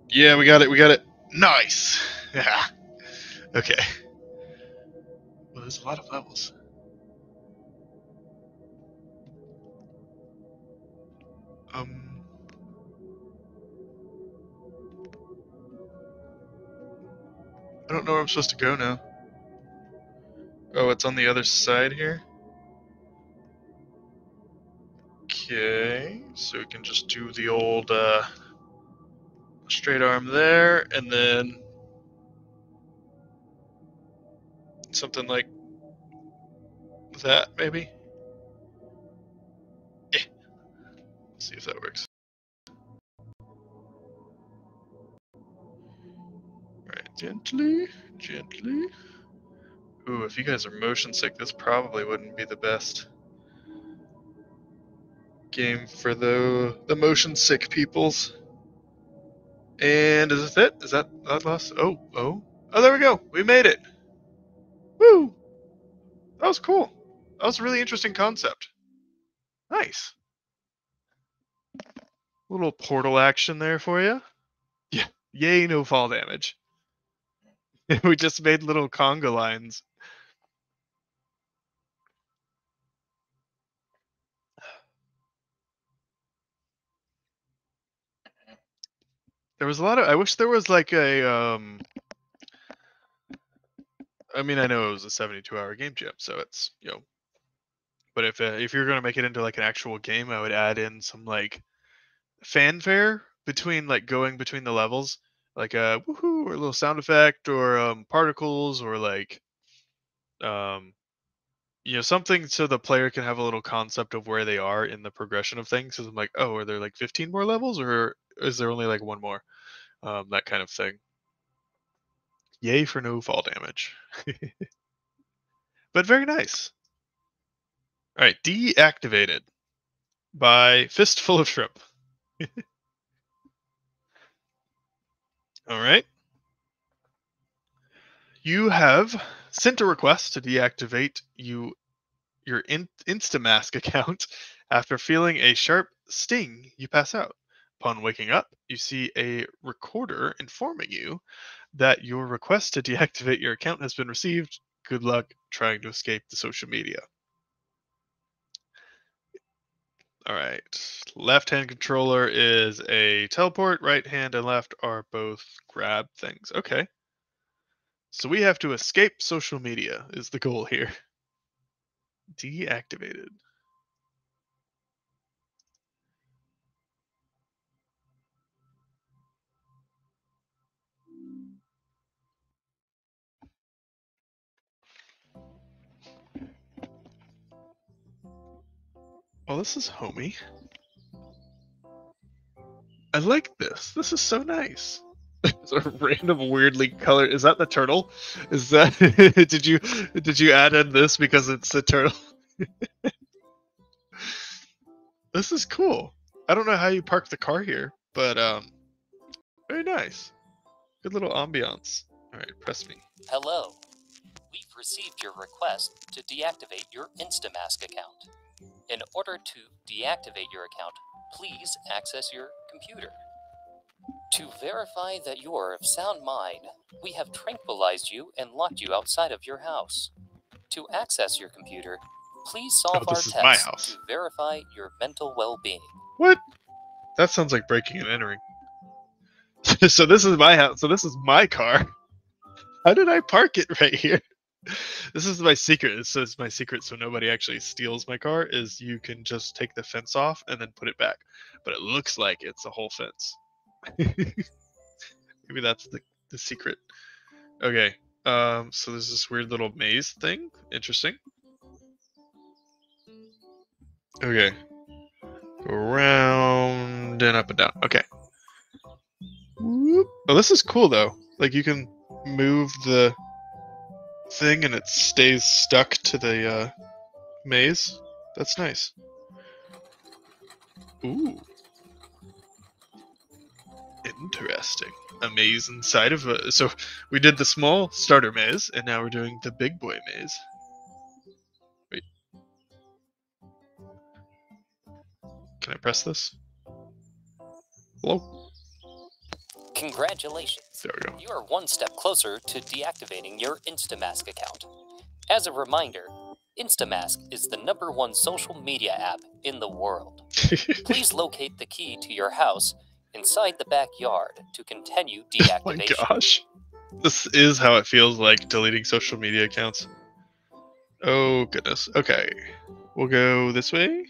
Yeah, we got it, we got it. Nice! Yeah. okay. There's a lot of levels. Um. I don't know where I'm supposed to go now. Oh, it's on the other side here? Okay, so we can just do the old uh, straight arm there, and then something like that, maybe. Eh. see if that works. Right, gently, gently. Ooh, if you guys are motion sick, this probably wouldn't be the best game for the the motion sick peoples. And is this it? Is that that last? Oh, oh, oh! There we go. We made it. Woo! That was cool. That was a really interesting concept. Nice. Little portal action there for you. Yeah. Yay, no fall damage. we just made little conga lines. There was a lot of. I wish there was like a. Um, I mean, I know it was a 72 hour game jam, so it's you know. But if uh, if you're gonna make it into like an actual game, I would add in some like fanfare between like going between the levels. like a woohoo or a little sound effect or um, particles or like um, you know something so the player can have a little concept of where they are in the progression of things. So I'm like, oh, are there like 15 more levels or is there only like one more? Um, that kind of thing. Yay for no fall damage. but very nice. All right, deactivated by Fistful of Shrimp. All right. You have sent a request to deactivate you your in, Instamask account after feeling a sharp sting. You pass out. Upon waking up, you see a recorder informing you that your request to deactivate your account has been received. Good luck trying to escape the social media. All right. Left hand controller is a teleport. Right hand and left are both grab things. Okay. So we have to escape social media is the goal here. Deactivated. Oh, this is homey. I like this. This is so nice. it's a random weirdly colored. Is that the turtle? Is that did you did you add in this because it's a turtle? this is cool. I don't know how you park the car here, but um, very nice. Good little ambiance. All right, press me. Hello. We've received your request to deactivate your Instamask account. In order to deactivate your account, please access your computer. To verify that you are of sound mind, we have tranquilized you and locked you outside of your house. To access your computer, please solve Oh, our this is my test to verify your mental well-being. What? That sounds like breaking and entering. so this is my house. So this is my car. How did I park it right here? This is my secret. This is my secret, so nobody actually steals my car. Is you can just take the fence off and then put it back, but it looks like it's a whole fence. Maybe that's the the secret. Okay. Um. So there's this weird little maze thing. Interesting. Okay. Go around and up and down. Okay. Whoop. Oh, this is cool though. Like you can move the thing and it stays stuck to the uh, maze. That's nice. Ooh. Interesting. A maze inside of a. So we did the small starter maze, and now we're doing the big boy maze. Wait. Can I press this? Hello? Congratulations. There we go. You are one step closer to deactivating your Instamask account. As a reminder, Instamask is the number one social media app in the world. Please locate the key to your house inside the backyard to continue oh my gosh. This is how it feels like deleting social media accounts. Oh goodness. Okay. We'll go this way.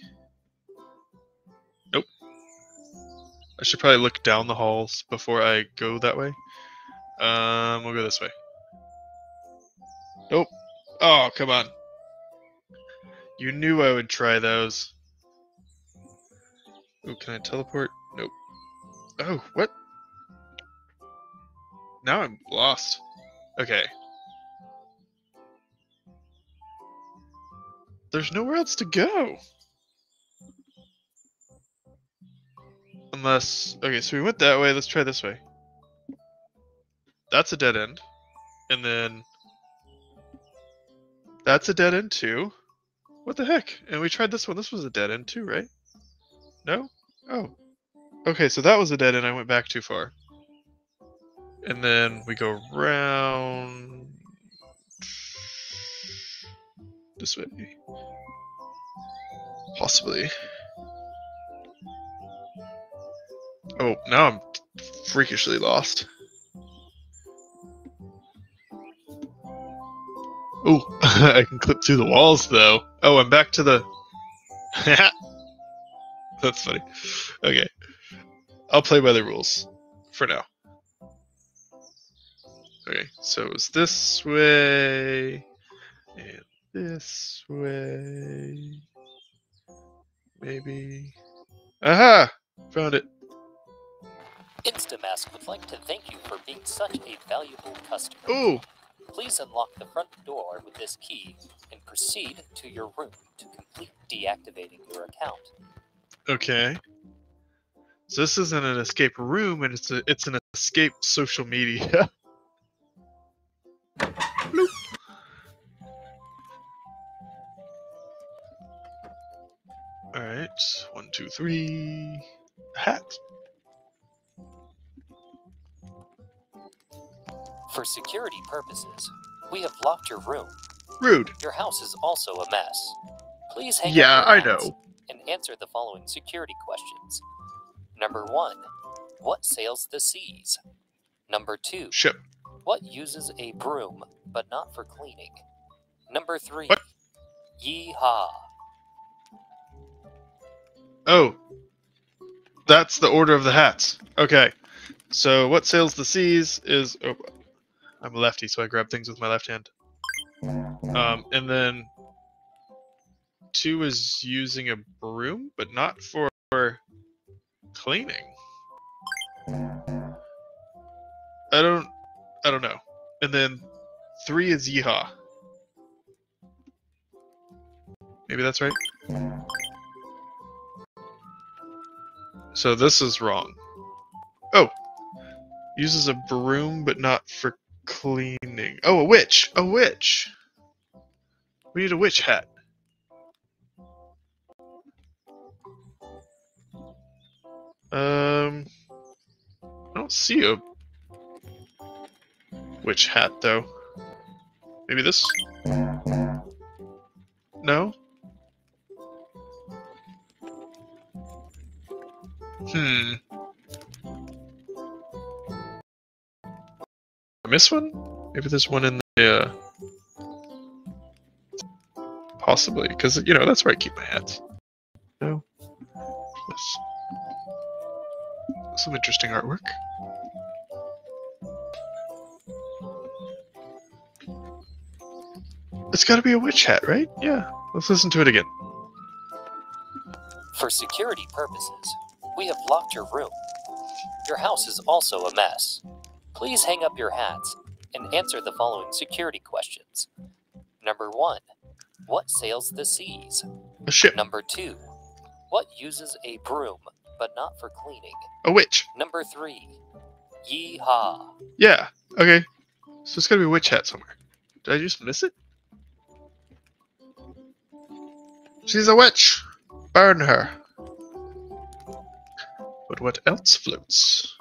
I should probably look down the halls before I go that way. Um, we'll go this way. Nope. Oh, come on. You knew I would try those. Oh, can I teleport? Nope. Oh, what? Now I'm lost. Okay. There's nowhere else to go. Unless. Okay, so we went that way. Let's try this way. That's a dead end. And then. That's a dead end too. What the heck? And we tried this one. This was a dead end too, right? No? Oh. Okay, so that was a dead end. I went back too far. And then we go round this way. Possibly. Oh, now I'm freakishly lost. Oh, I can clip through the walls though. Oh, I'm back to the. That's funny. Okay. I'll play by the rules for now. Okay, so it's this way and this way. Maybe. Aha! Found it. Instamask would like to thank you for being such a valuable customer. Ooh! Please unlock the front door with this key and proceed to your room to complete deactivating your account. Okay. So this isn't an escape room, and it's a it's an escape social media. Bloop. All right, one, two, three. Hat. For security purposes, we have locked your room. Rude. Your house is also a mess. Please hang Yeah, I know. and answer the following security questions. Number one, what sails the seas? Number two, Ship. what uses a broom but not for cleaning? Number three, What? yeehaw. Oh, that's the order of the hats. Okay, so what sails the seas is. Oh, I'm a lefty, so I grab things with my left hand. Um, and then two is using a broom, but not for cleaning. I don't. I don't know. And then three is yeehaw. Maybe that's right. So this is wrong. Oh, uses a broom, but not for cleaning. Oh, a witch. A witch. We need a witch hat. Um, I don't see a witch hat though. Maybe this? No. Hmm. Miss one? Maybe there's one in the. Uh... Possibly, because you know that's where I keep my hats. No. This. Some interesting artwork. It's got to be a witch hat, right? Yeah. Let's listen to it again. For security purposes, we have locked your room. Your house is also a mess. Please hang up your hats and answer the following security questions. Number one, what sails the seas? A ship. Number two, what uses a broom but not for cleaning? A witch. Number three, yeehaw. Yeah. Okay. So it's got to be a witch hat somewhere. Did I just miss it? She's a witch. Burn her. But what else floats?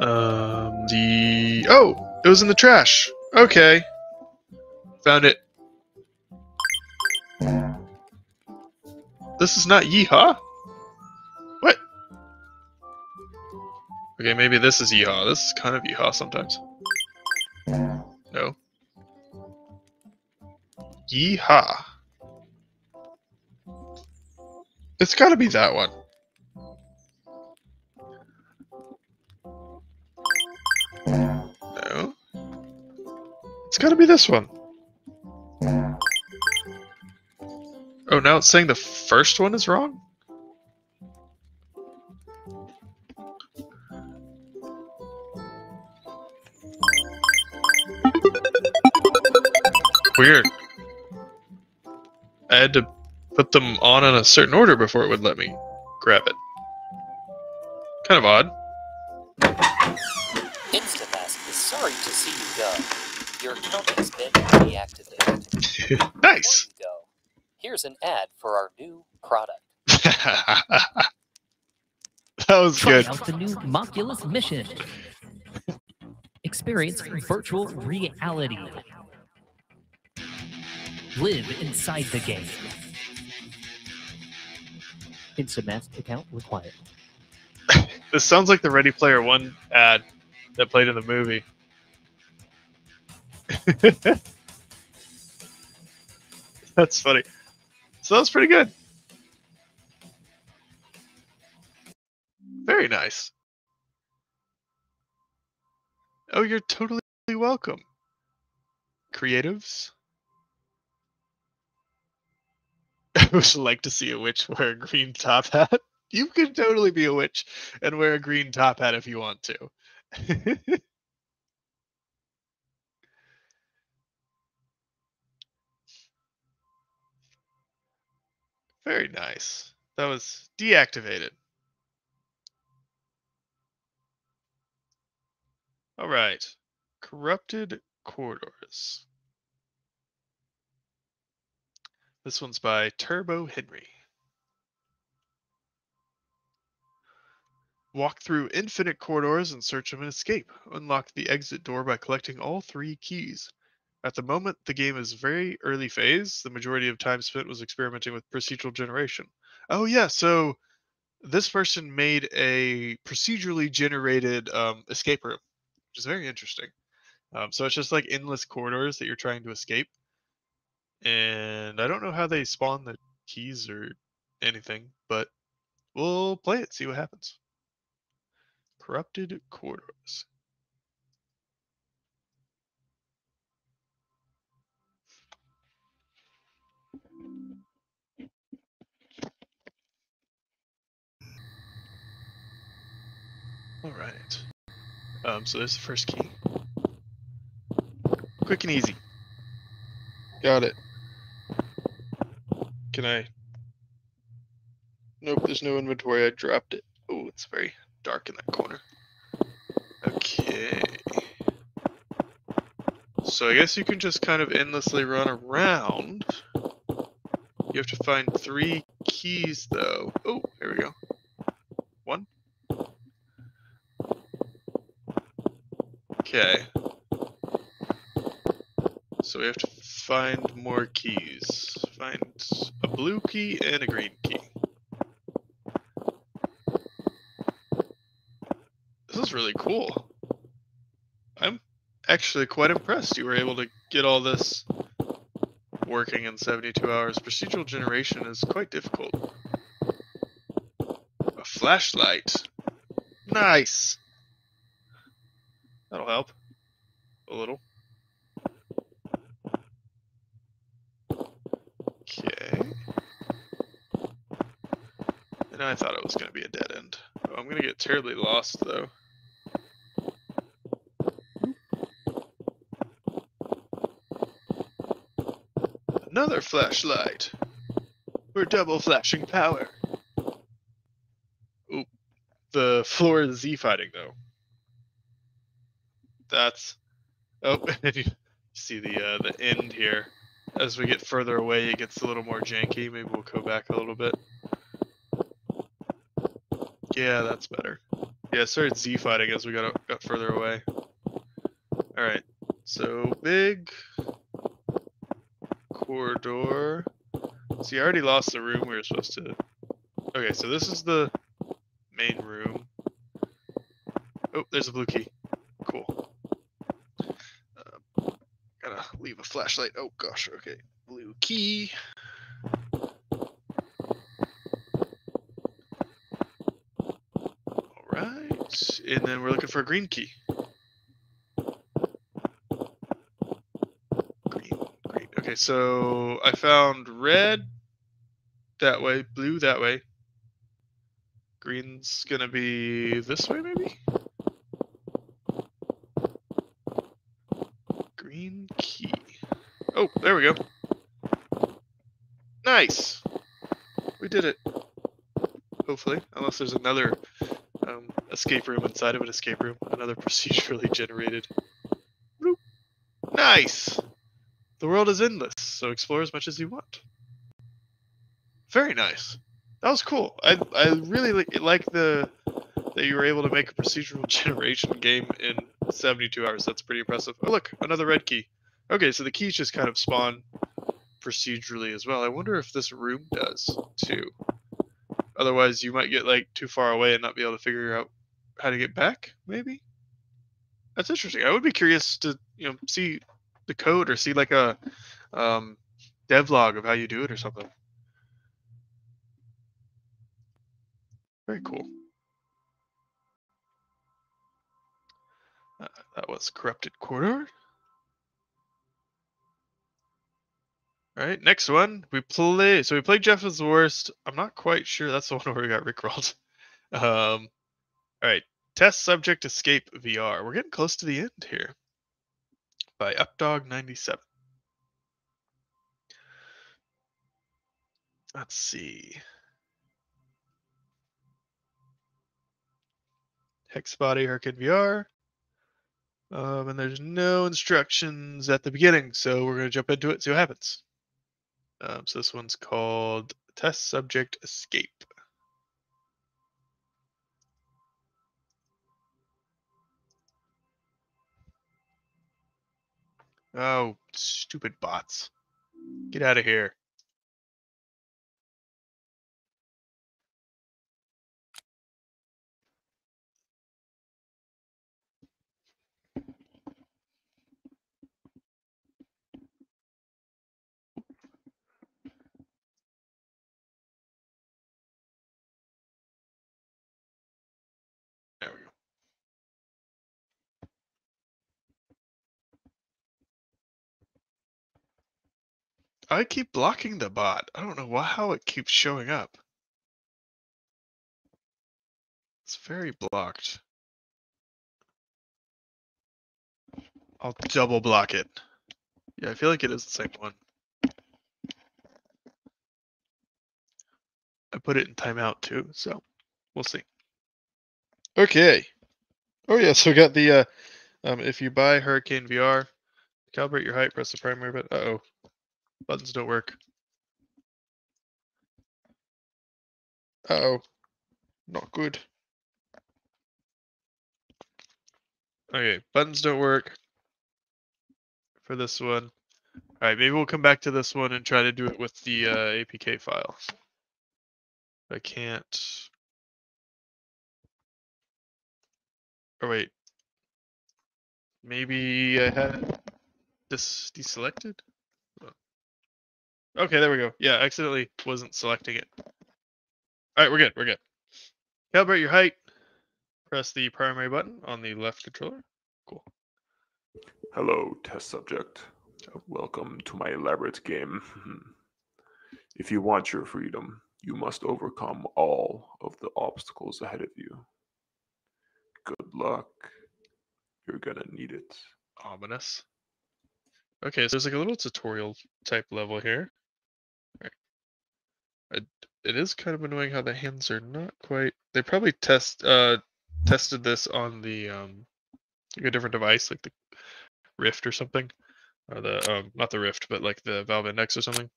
Um, the oh, it was in the trash. Okay, found it. This is not yeehaw. What? Okay, maybe this is yeehaw. This is kind of yeehaw sometimes. No. Yeehaw. It's gotta be that one. It's gotta be this one. Oh, now it's saying the first one is wrong? Weird. I had to put them on in a certain order before it would let me grab it. Kind of odd. Instamask is sorry to see you go. Your account has been deactivated. Before nice. you go, here's an ad for our new product. that was Try good. out the new Moculus Mission. Experience virtual reality. Live inside the game. Instamask account required. This sounds like the Ready Player One ad that played in the movie. That's funny. So that was pretty good. Very nice. Oh, you're totally welcome. Creatives. I would like to see a witch wear a green top hat. You could totally be a witch and wear a green top hat if you want to. Very nice. That was deactivated. All right. Corrupted Corridors. This one's by Turbo Henry. Walk through infinite corridors in search of an escape. Unlock the exit door by collecting all three keys. At the moment, the game is very early phase. The majority of time spent was experimenting with procedural generation. Oh yeah, so this person made a procedurally generated um, escape room, which is very interesting. Um, so it's just like endless corridors that you're trying to escape. And I don't know how they spawn the keys or anything, but we'll play it, see what happens. Corrupted corridors. All right. Um, so there's the first key. Quick and easy. Got it. Can I? Nope, there's no inventory. I dropped it. Oh, it's very dark in that corner. Okay. So I guess you can just kind of endlessly run around. You have to find three keys, though. Oh, here we go. Okay. So we have to find more keys. Find a blue key and a green key. This is really cool. I'm actually quite impressed you were able to get all this working in 72 hours. Procedural generation is quite difficult. A flashlight. Nice. That'll help. A little. Okay. And I thought it was going to be a dead end. Oh, I'm going to get terribly lost, though. Another flashlight. We're double flashing power. Oop. The floor is Z fighting, though. That's. Oh, and you see the uh, the end here. As we get further away, it gets a little more janky. Maybe we'll go back a little bit. Yeah, that's better. Yeah, started Z fighting as we got got further away. All right, so big corridor. See, I already lost the room we were supposed to. Okay, so this is the main room. Oh, there's a blue key. Cool. Uh, gotta leave a flashlight. Oh gosh. Okay, blue key. All right, and then we're looking for a green key. Green, green. Okay, so I found red that way, blue that way. Green's gonna be this way, maybe? Green key. Oh, there we go. Nice! We did it. Hopefully, unless there's another escape room inside of an escape room. Another procedurally generated. Bloop. Nice! The world is endless, so explore as much as you want. Very nice. That was cool. I I really li- like the that you were able to make a procedural generation game in 72 hours. That's pretty impressive. Oh look, another red key. Okay, so the keys just kind of spawn procedurally as well. I wonder if this room does too. Otherwise, you might get like too far away and not be able to figure out how to get back. Maybe that's interesting. I would be curious to you know see the code or see like a um, devlog of how you do it or something. Very cool. Uh, that was corrupted corridor. All right, next one we play. So we played Jeff is the worst. I'm not quite sure that's the one where we got Rickrolled. Um, all right. Test subject escape VR. We're getting close to the end here. By Updog97. Let's see. HexaBody Hurricane VR. Um, and there's no instructions at the beginning, so we're gonna jump into it, see what happens. Um, so this one's called Test Subject Escape. Oh, stupid bots. Get out of here. I keep blocking the bot. I don't know why how it keeps showing up. It's very blocked. I'll double block it. Yeah, I feel like it is the same one. I put it in timeout too, so we'll see. Okay. Oh yeah, so we got the uh um if you buy Hurricane VR, calibrate your height, press the primary button. Uh oh. Buttons don't work. Uh oh. Not good. Okay, buttons don't work for this one. All right, maybe we'll come back to this one and try to do it with the uh, APK file. I can't. Oh wait. Maybe I had this deselected. Okay, there we go. Yeah, accidentally wasn't selecting it. All right, we're good. We're good. Calibrate your height. Press the primary button on the left controller. Cool. Hello, test subject. Welcome to my elaborate game. if you want your freedom, you must overcome all of the obstacles ahead of you. Good luck. You're gonna need it. Ominous. Okay, so there's like a little tutorial type level here. Right. I, it is kind of annoying how the hands are not quite. They probably test uh tested this on the um like a different device, like the Rift or something, or the um not the Rift, but like the Valve Index or something.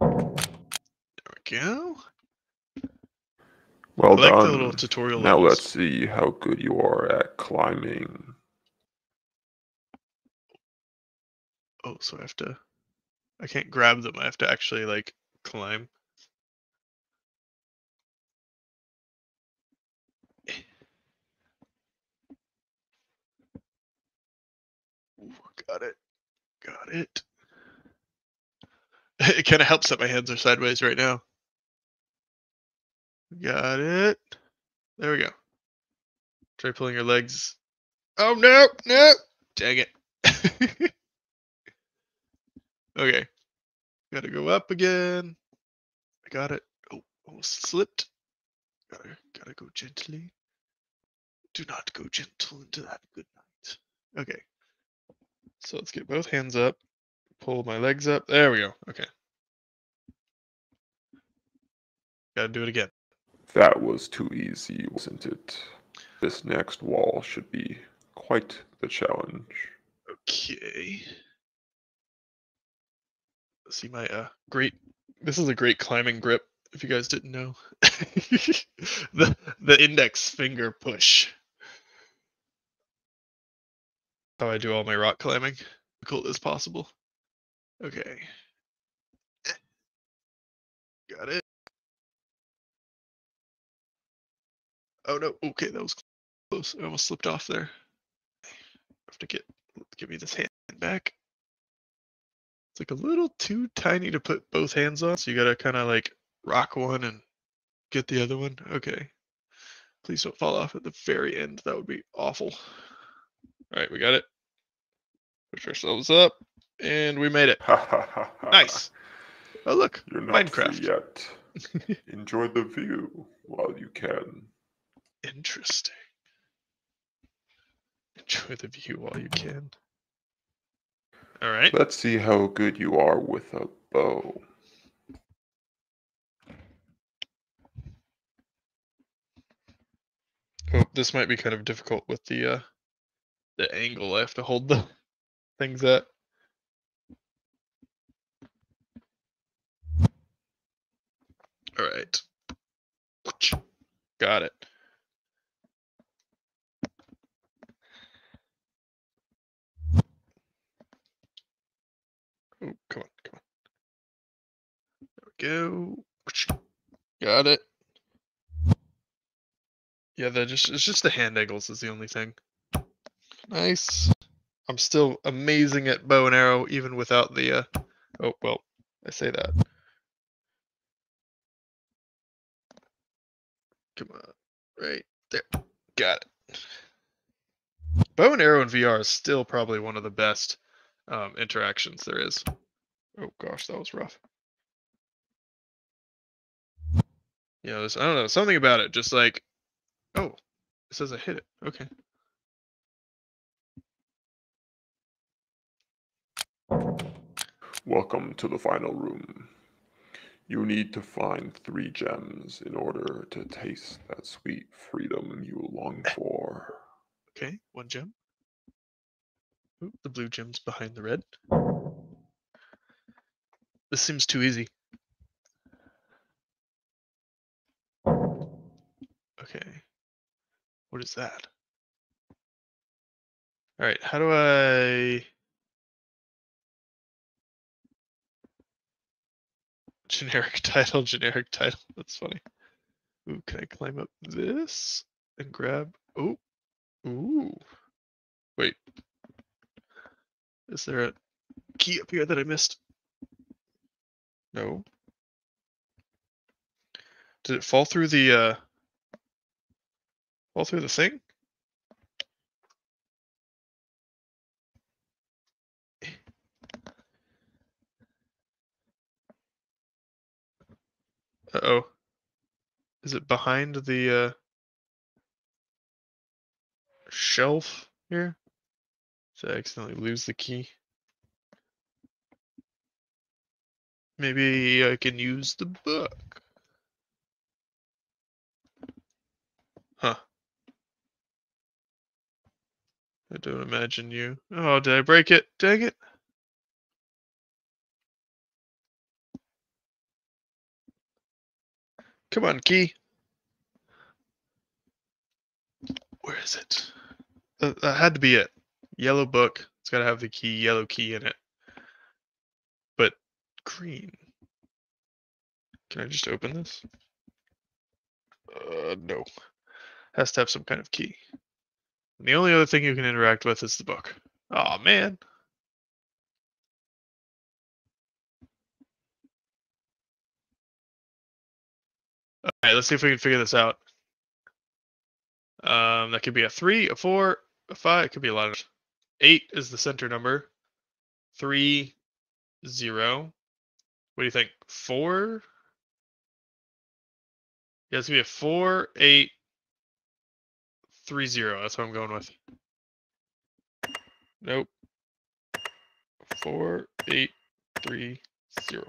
There we go. Well I like done. the little tutorial now levels. let's see how good you are at climbing. Oh, so I have to. I can't grab them. I have to actually like climb. Got it. Got it. It kind of helps that my hands are sideways right now. Got it. There we go. Try pulling your legs. Oh no, no! Dang it. okay. Gotta go up again. I got it. Oh, almost slipped. Gotta gotta go gently. Do not go gentle into that good night. Okay. So let's get both hands up. Pull my legs up. There we go. Okay. Gotta do it again. That was too easy, wasn't it? This next wall should be quite the challenge. Okay. See my uh great this is a great climbing grip if you guys didn't know. the the index finger push. How I do all my rock climbing. Cool as possible. Okay. Got it. Oh no, okay, that was close. I almost slipped off there. have to get give me this hand back. It's like a little too tiny to put both hands on, so you gotta kind of like rock one and get the other one. Okay. Please don't fall off at the very end. That would be awful. All right, we got it. Push ourselves up, and we made it. Nice. Oh look, You're not Minecraft. yet. Enjoy the view while you can. interesting. Enjoy the view while you can. All right. Let's see how good you are with a bow. Oh, this might be kind of difficult with the uh the angle I have to hold the things at. All right. Got it. Oh, come on, come on. There we go. Got it. Yeah, that just it's just the hand angles is the only thing. Nice. I'm still amazing at bow and arrow even without the uh oh well, I say that. Come on. Right there. Got it. Bow and arrow in VR is still probably one of the best um, interactions there is. Oh gosh, that was rough. You know, there's, I don't know, something about it, just like, oh, it says I hit it. Okay. Welcome to the final room. You need to find three gems in order to taste that sweet freedom you long for. Okay, one gem. Ooh, the blue gem's behind the red. This seems too easy. Okay. What is that? All right, how do I generic title, generic title. That's funny. Ooh, can I climb up this and grab oh ooh. Is there a key up here that I missed? No. Did it fall through the uh fall through the thing? Uh oh. Is it behind the uh shelf here? Did I accidentally lose the key? Maybe I can use the book. Huh. I don't imagine you. Oh, did I break it? Dang it. Come on, key. Where is it? Uh, that had to be it. Yellow book. It's got to have the key, yellow key in it. But green. Can I just open this? Uh, no. Has to have some kind of key. And the only other thing you can interact with is the book. Oh man. All right, let's see if we can figure this out. Um, that could be a three, a four, a five. It could be a lot of. Eight is the center number. Three, zero. What do you think? Four? Yeah, it's gonna be a four, eight, three, zero. That's what I'm going with. Nope. Four, eight, three, zero.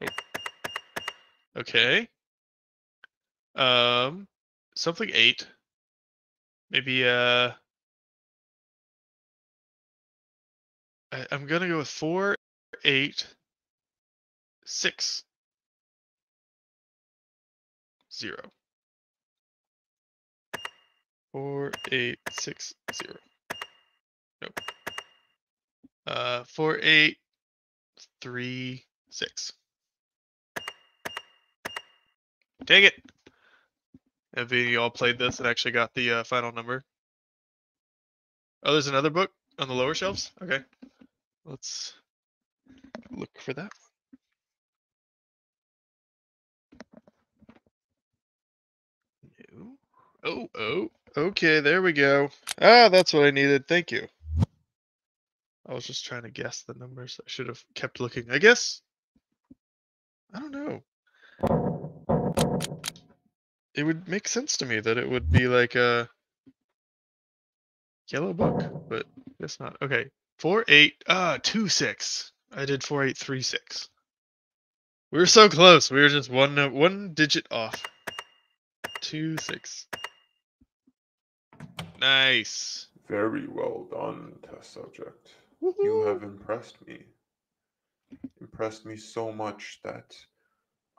Nope. Okay. Um, something eight. Maybe uh. I, I'm gonna go with four, eight, six, zero. Four, eight, six, zero. Nope. Uh, four, eight, three, six. Dang it! Have any of y'all played this and actually got the uh, final number? Oh, there's another book on the lower shelves? Okay. Let's look for that. No. Oh, oh, Okay, there we go. Ah, that's what I needed. Thank you. I was just trying to guess the numbers. I should have kept looking. I guess. I don't know. It would make sense to me that it would be like a yellow book, but guess not. Okay, four eight ah two six. I did four eight three six. We were so close. We were just one uh, one digit off. Two six. Nice. Very well done, test subject. You have impressed me. Impressed me so much that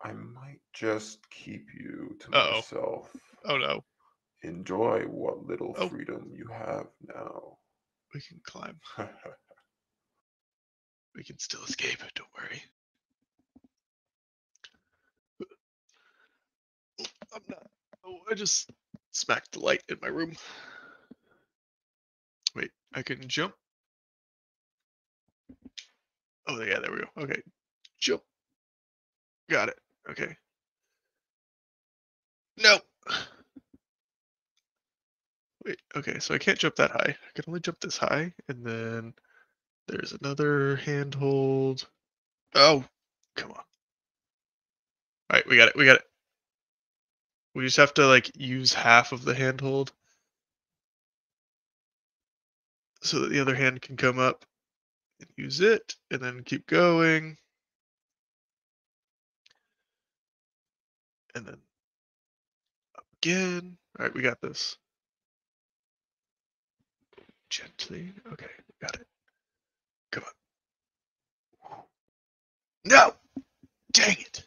I might just keep you to Uh-oh. myself. Oh no, Enjoy what little Oh. freedom you have now. We can climb. We can still escape. Don't worry. I'm not. Oh, I just smacked the light in my room. Wait, I can jump. Oh yeah, there we go. Okay, jump. Got it. Okay. No. Wait. Okay, so I can't jump that high. I can only jump this high, and then there's another handhold. Oh, come on. All right, we got it. We got it. We just have to like use half of the handhold so that the other hand can come up and use it, and then keep going. And then up again. All right, we got this. Gently. Okay, got it. Come on. No! Dang it.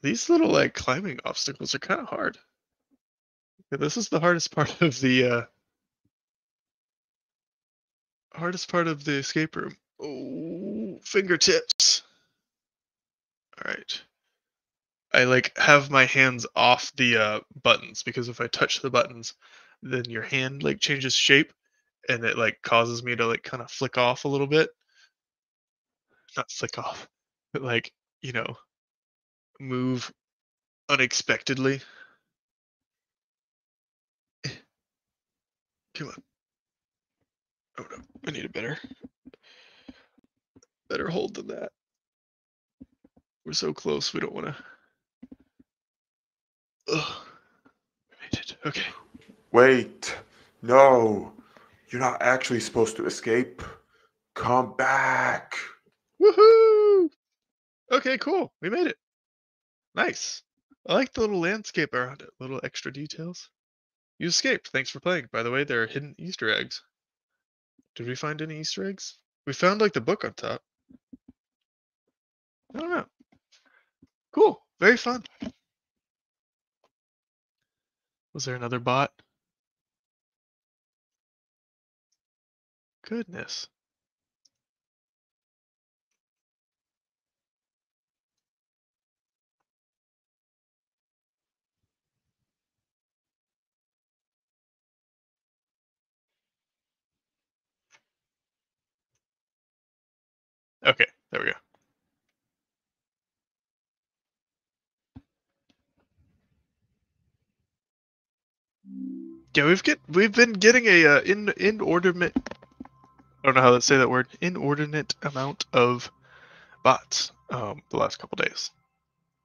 These little like climbing obstacles are kind of hard. This is the hardest part of the uh hardest part of the escape room. Oh, fingertips. All right. I like have my hands off the uh buttons because if I touch the buttons, then your hand like changes shape and it like causes me to like kind of flick off a little bit. Not flick off, but like, you know, move unexpectedly. Come on. Oh no, I need a better better hold than that. We're so close, we don't wanna Ugh. We made it. Okay. Wait, no, you're not actually supposed to escape. Come back. Woohoo! Okay, cool. We made it. Nice. I like the little landscape around it, little extra details. You escaped. Thanks for playing. By the way, there are hidden Easter eggs. Did we find any Easter eggs? We found like the book on top. I don't know. Cool. Very fun. Was there another bot? Goodness. Okay, there we go. Yeah, we've get we've been getting a uh, in inordinate. I don't know how to say that word. Inordinate amount of bots um, the last couple days,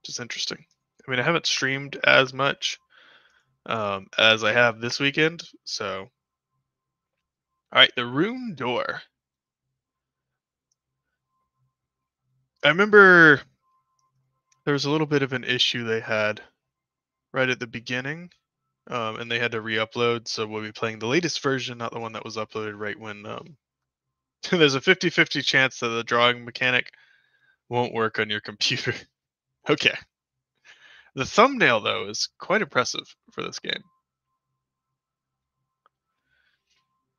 which is interesting. I mean, I haven't streamed as much um, as I have this weekend, so. All right, the rune door. I remember there was a little bit of an issue they had right at the beginning, um, and they had to re-upload. So we'll be playing the latest version, not the one that was uploaded right when. Um, there's a 50-50 chance that the drawing mechanic won't work on your computer. okay. The thumbnail though is quite impressive for this game.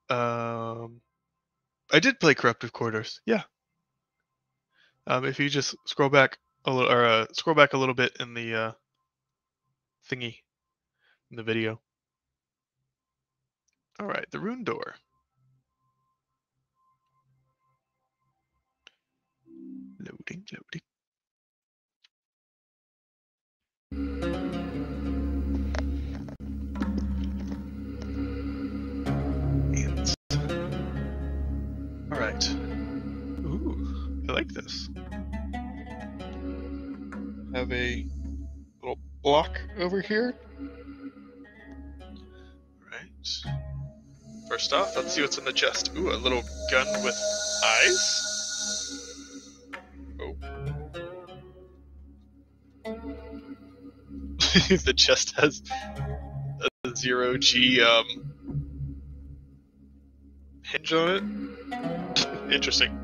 Um, I did play Corruptive Quarters. Yeah. Um, if you just scroll back a little, or uh, scroll back a little bit in the uh, thingy in the video. All right, the rune door. Loading, loading. All right. Ooh, I like this. Have a little block over here First off, let's see what's in the chest. Ooh, a little gun with eyes. Oh. the chest has a zero G um hinge on it. Interesting.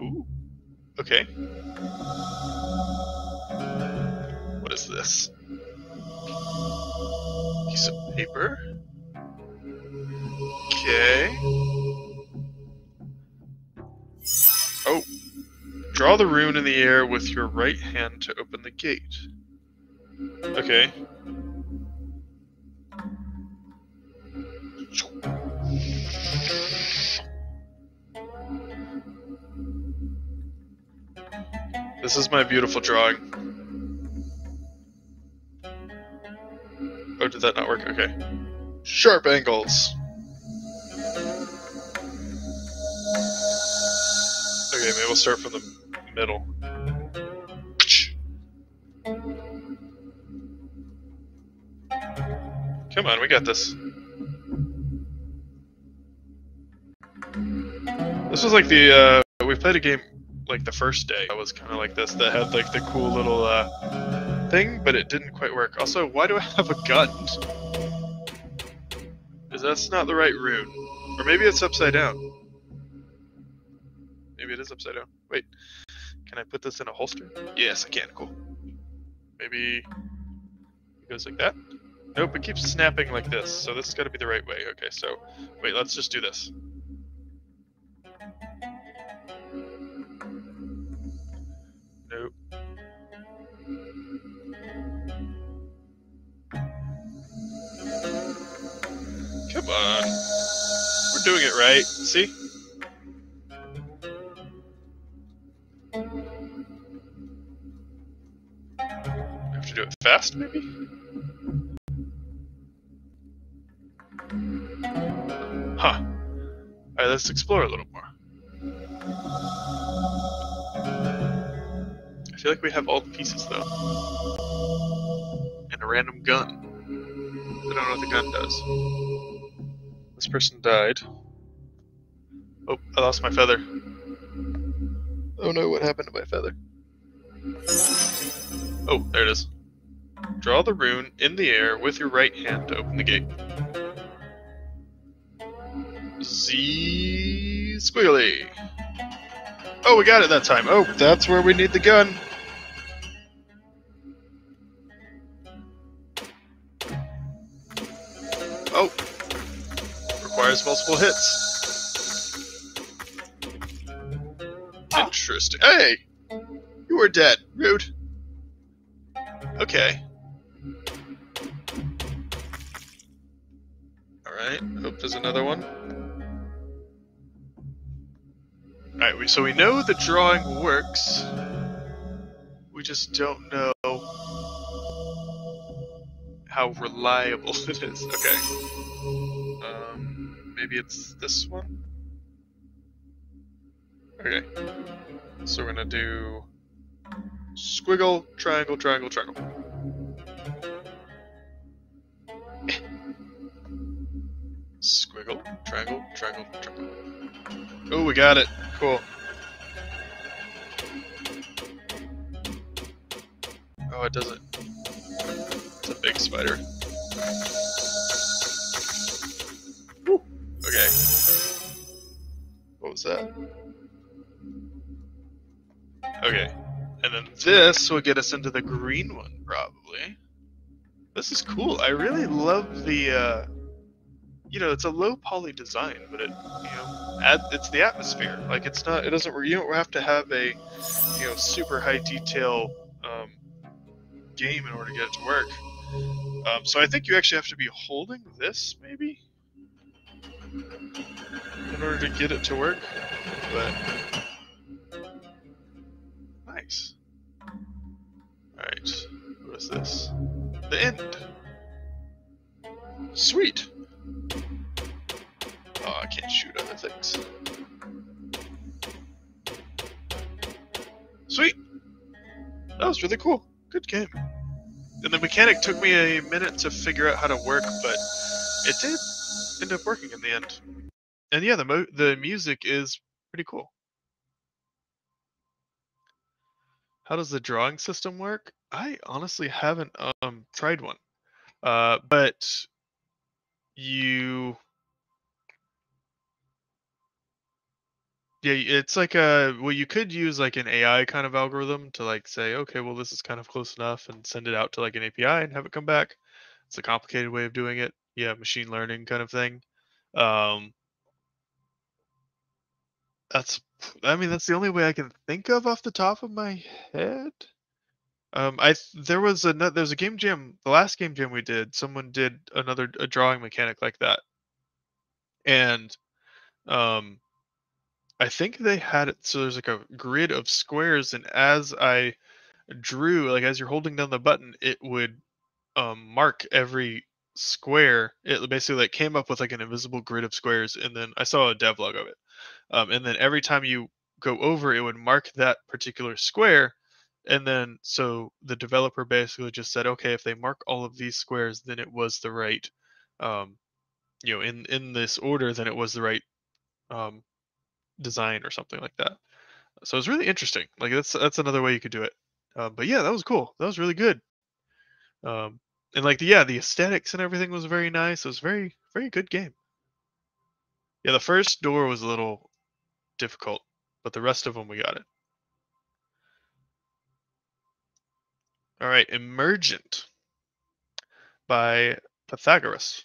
Ooh. Okay. What is this? Piece of paper. Okay. Oh. Draw the rune in the air with your right hand to open the gate. Okay. This is my beautiful drawing. Oh, did that not work? Okay. Sharp angles. Okay, maybe we'll start from the middle. Come on, we got this. This was like the, uh, we played a game like the first day. That was kind of like this, that had like the cool little, uh, thing, but it didn't quite work. Also, why do I have a gun? Because that's not the right rune. Or maybe it's upside down. Maybe it is upside down. Wait, can I put this in a holster? Yes, I can. Cool. Maybe it goes like that. Nope, it keeps snapping like this, so this has got to be the right way. Okay, so wait, let's just do this. Nope. Come on. We're doing it right. See? To do it fast, maybe? Huh. Alright, let's explore a little more. I feel like we have all the pieces, though. And a random gun. I don't know what the gun does. This person died. Oh, I lost my feather. Oh no, what happened to my feather? Oh, there it is. Draw the rune in the air with your right hand to open the gate. Z squiggly. Oh, we got it that time. Oh, that's where we need the gun. Oh, requires multiple hits. Interesting. Hey, you were dead. Rude. Okay. Alright, hope there's another one. Alright, so we know the drawing works. We just don't know how reliable it is. Okay. Um, maybe it's this one? Okay. So we're gonna do squiggle, triangle, triangle, triangle. Squiggle, triangle, triangle, triangle. Oh, we got it. Cool. Oh, it doesn't. It's a big spider. Woo. Okay. What was that? Okay. And then this will get us into the green one, probably. This is cool. I really love the, uh, you know, it's a low poly design, but it, you know, it's the atmosphere. Like it's not, it doesn't, you don't have to have a, you know, super high detail um, game in order to get it to work. Um, so I think you actually have to be holding this, maybe, in order to get it to work. But nice. All right, what is this? The end. Sweet. I can't shoot other things. Sweet! That was really cool. Good game. And the mechanic took me a minute to figure out how to work, but it did end up working in the end. And yeah, the mo- the music is pretty cool. How does the drawing system work? I honestly haven't um, tried one, uh, but you Yeah, it's like a well, you could use like an AI kind of algorithm to like say, okay, well, this is kind of close enough, and send it out to like an API and have it come back. It's a complicated way of doing it. Yeah, machine learning kind of thing. Um, that's, I mean, that's the only way I can think of off the top of my head. Um, I there was a there's a game jam. The last game jam we did, someone did another a drawing mechanic like that, and um I think they had it so there's like a grid of squares, and as I drew, like as you're holding down the button, it would um, mark every square. It basically like came up with like an invisible grid of squares, and then I saw a devlog of it. Um, and then every time you go over, it would mark that particular square. And then so the developer basically just said, okay, if they mark all of these squares, then it was the right, um, you know, in in this order, then it was the right um, design or something like that. So it's really interesting. Like that's that's another way you could do it. Um, but yeah, that was cool. That was really good. Um, and like the, yeah, the aesthetics and everything was very nice. It was very very good game. Yeah, the first door was a little difficult, but the rest of them we got it. All right, Emergent by Pythagoras.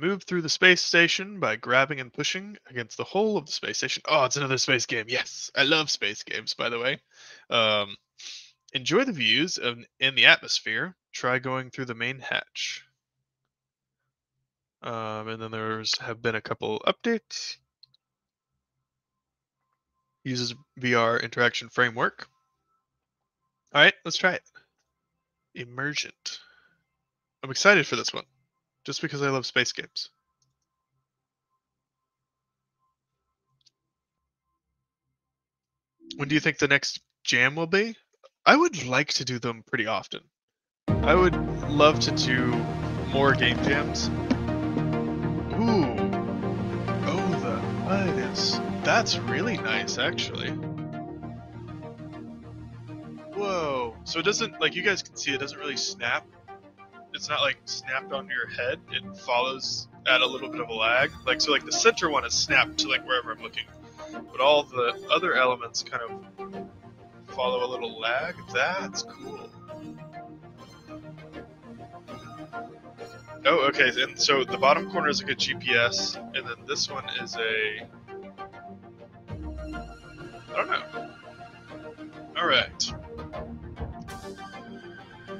Move through the space station by grabbing and pushing against the hull of the space station. Oh, it's another space game. Yes, I love space games, by the way. Um, enjoy the views of, in the atmosphere. Try going through the main hatch. Um, and then there's have been a couple updates. Uses VR interaction framework. All right, let's try it. Emergent. I'm excited for this one just because I love space games. When do you think the next jam will be? I would like to do them pretty often. I would love to do more game jams. Ooh. Oh, the is. That's really nice, actually. Whoa. So it doesn't, like you guys can see, it doesn't really snap it's not like snapped onto your head. It follows at a little bit of a lag. Like so, like the center one is snapped to like wherever I'm looking, but all the other elements kind of follow a little lag. That's cool. Oh, okay. And so the bottom corner is like a GPS, and then this one is a. I don't know. All right.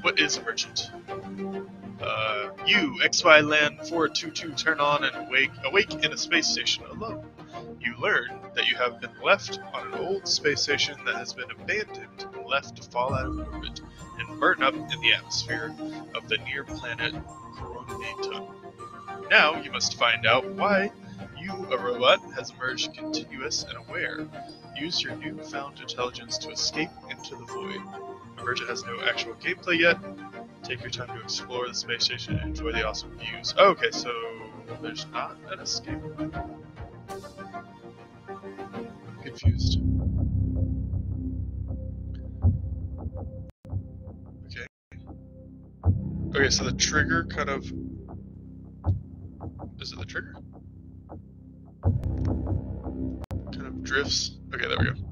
What is emergent? Uh, you, XY Land 422, turn on and awake, awake in a space station alone. You learn that you have been left on an old space station that has been abandoned and left to fall out of orbit and burn up in the atmosphere of the near planet Coronaton. Now you must find out why you, a robot, has emerged continuous and aware. Use your newfound intelligence to escape into the void. Emergent has no actual gameplay yet. Take your time to explore the space station and enjoy the awesome views. Oh, okay, so there's not an escape. I'm confused. Okay. Okay, so the trigger kind of. Is it the trigger? Kind of drifts. Okay, there we go.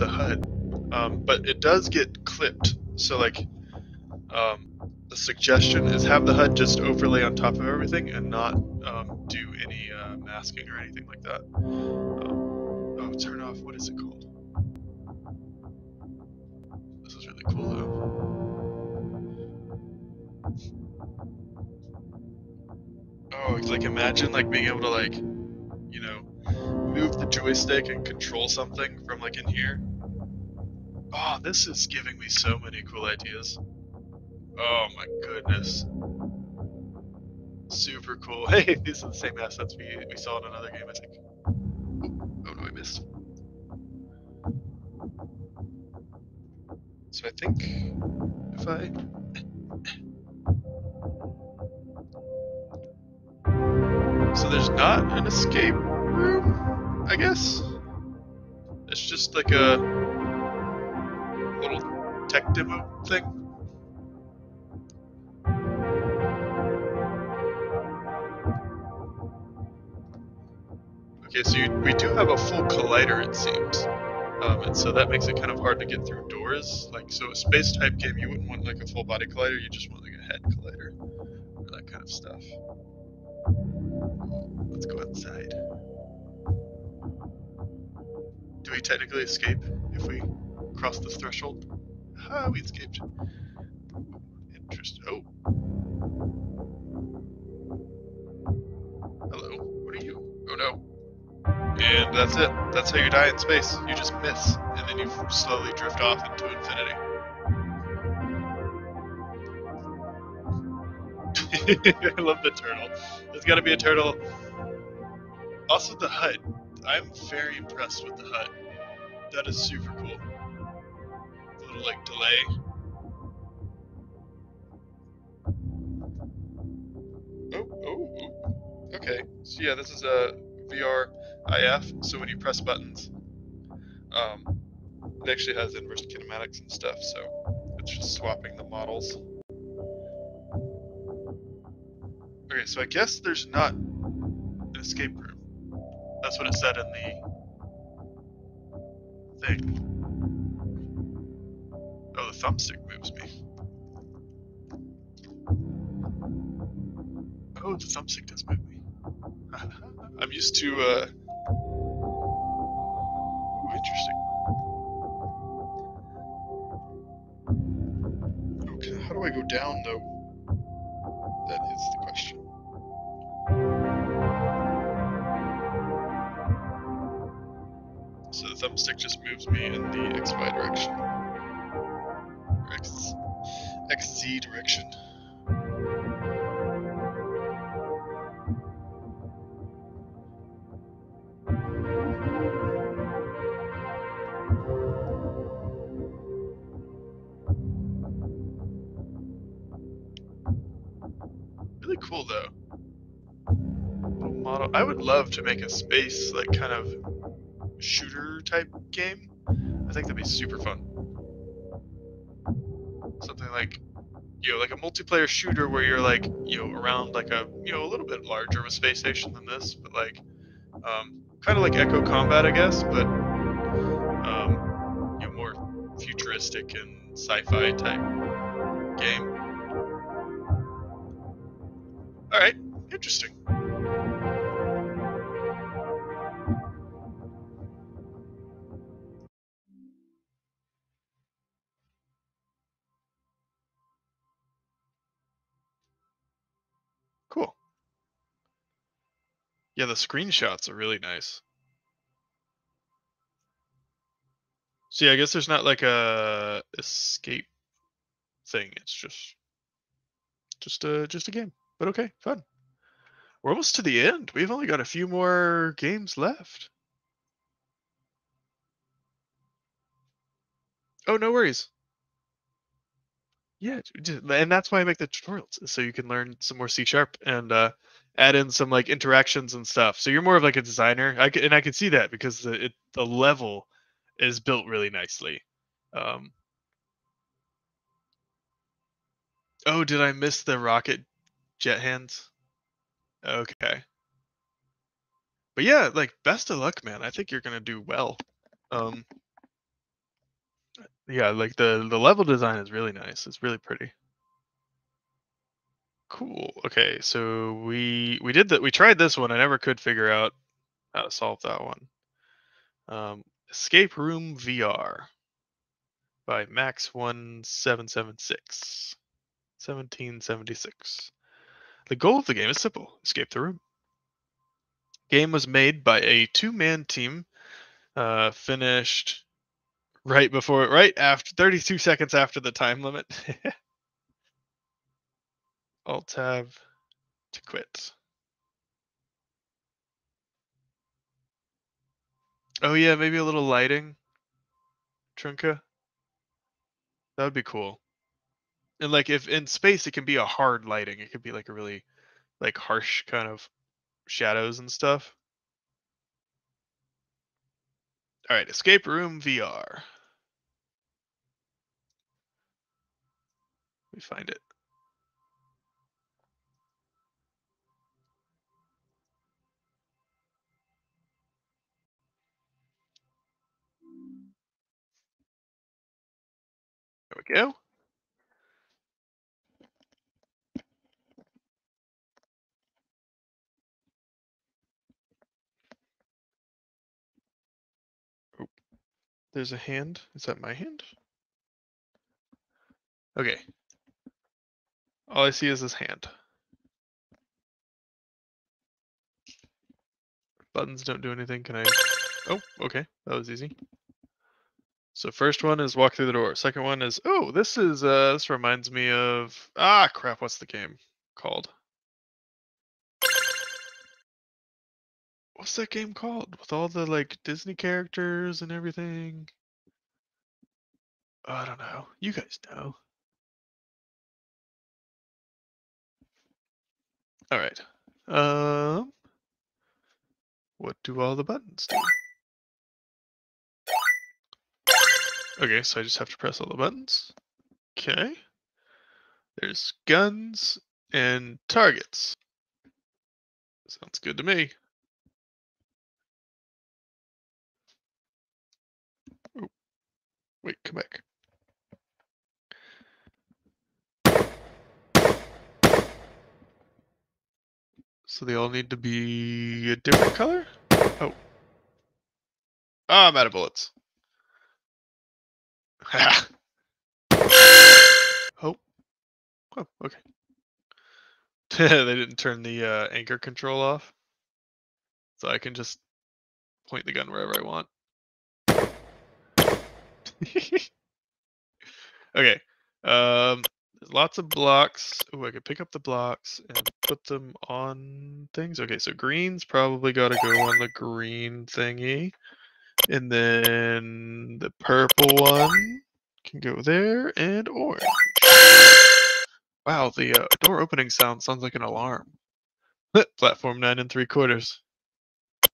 The HUD, um, but it does get clipped. So like, um, the suggestion is have the HUD just overlay on top of everything and not um, do any uh, masking or anything like that. Um, oh, turn off. What is it called? This is really cool though. Oh, like imagine like being able to like, you know, move the joystick and control something from like in here. Oh, this is giving me so many cool ideas. Oh my goodness. Super cool. Hey, these are the same assets we, we saw in another game, I think. Oh no, I missed. So I think if I... so there's not an escape room, I guess? It's just like a little tech demo thing. Okay, so you, we do have a full collider, it seems. Um, and so that makes it kind of hard to get through doors. Like, so a space type game, you wouldn't want like a full body collider, you just want like a head collider or that kind of stuff. Let's go outside. Do we technically escape if we cross this threshold? Ah, we escaped. Interesting. Oh. Hello. What are you? Oh no. And that's it. That's how you die in space. You just miss, and then you slowly drift off into infinity. I love the turtle. There's got to be a turtle. Also, the HUD. I'm very impressed with the HUD. That is super cool. Like delay. Oh, oh, oh. Okay. So yeah, this is a VR IF. So when you press buttons, um, it actually has inverse kinematics and stuff. So it's just swapping the models. Okay, so I guess there's not an escape room. That's what it said in the thing. Oh, the thumbstick moves me. Oh, the thumbstick does move me. I'm used to, uh... Ooh, interesting. Okay, how do I go down, though? That is the question. So the thumbstick just moves me in the XY direction. X, XZ direction. Really cool though. Model. I would love to make a space like kind of shooter type game. I think that'd be super fun. Something like you know, like a multiplayer shooter where you're like, you know, around like a you know, a little bit larger of a space station than this, but like um kind of like Echo Combat, I guess, but um you know, more futuristic and sci-fi type game. All right, interesting. Yeah, the screenshots are really nice. See, I guess there's not like a escape thing. It's just just a just a game. But okay, fun. We're almost to the end. We've only got a few more games left. Oh, no worries. Yeah, and that's why I make the tutorials, so you can learn some more C sharp and uh, add in some like interactions and stuff. So you're more of like a designer, I c- and I can see that because the it, the level is built really nicely. Um, oh, did I miss the rocket jet hands? Okay. But yeah, like best of luck, man. I think you're gonna do well. Um, yeah, like the the level design is really nice. It's really pretty. Cool. Okay, so we we did that. We tried this one. I never could figure out how to solve that one. Um, Escape Room VR by Max one seven seven six. 1776. The goal of the game is simple escape the room. Game was made by a two man team, uh, finished right before, right after 32 seconds after the time limit. Alt tab to quit. Oh, yeah, maybe a little lighting. Trunka. That would be cool. And like if in space it can be a hard lighting. It could be like a really like harsh kind of shadows and stuff. All right, escape room VR. Me find it. Go. Oh, there's a hand. Is that my hand? Okay. All I see is this hand. Buttons don't do anything. Can I? Oh, okay. That was easy. So first one is walk through the door. Second one is oh, this is uh this reminds me of ah crap, what's the game called? What's that game called? With all the like Disney characters and everything? I don't know. You guys know. All right. Um what do all the buttons do? Okay, so I just have to press all the buttons. Okay. There's guns and targets. Sounds good to me. Oh, wait, come back. So they all need to be a different color? Oh. Ah, I'm out of bullets. oh. Oh, okay. they didn't turn the uh, anchor control off. So I can just point the gun wherever I want. okay. Um, lots of blocks. Oh, I could pick up the blocks and put them on things. Okay, so green's probably got to go on the green thingy. And then the purple one can go there and orange. Wow, the uh, door opening sound sounds like an alarm. Platform nine and three quarters.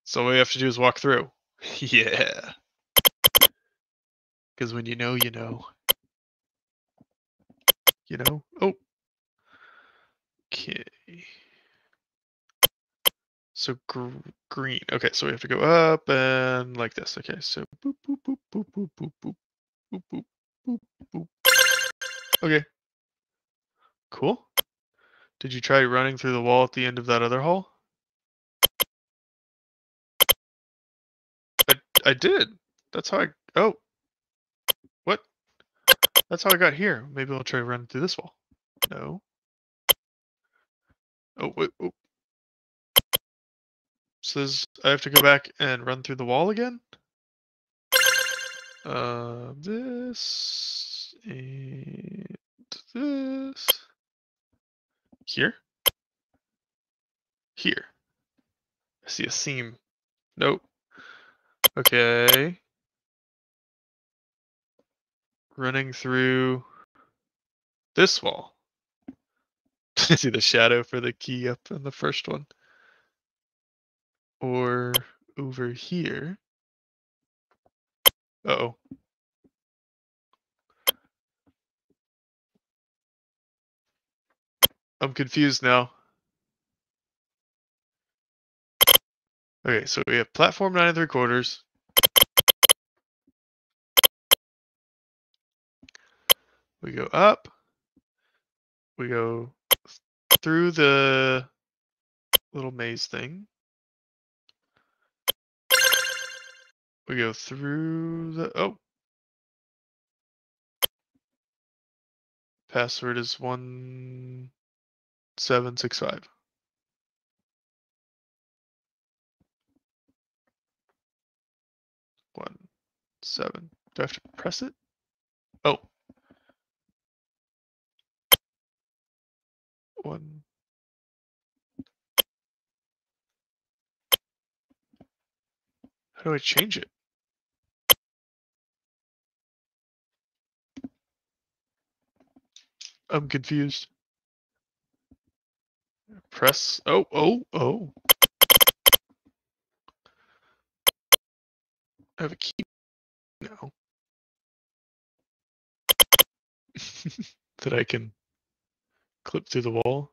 So all we have to do is walk through. yeah. Because when you know, you know. You know? Oh. Okay. So gr green. Okay, so we have to go up and like this. Okay, so boop boop boop boop boop boop boop boop boop boop boop. Okay. Cool. Did you try running through the wall at the end of that other hall? I I did. That's how I oh. What? That's how I got here. Maybe I'll try running through this wall. No. Oh wait, oh. This, I have to go back and run through the wall again? Uh, this and this. Here? Here. I see a seam. Nope. Okay. Running through this wall. see the shadow for the key up in the first one. Or over here. Uh oh. I'm confused now. Okay, so we have platform nine and three quarters. We go up. We go through the little maze thing. We go through the, oh. Password is one seven six five. One seven. Do I have to press it? Oh. One. How do I change it? I'm confused. Press. Oh, oh, oh. I have a key now that I can clip through the wall.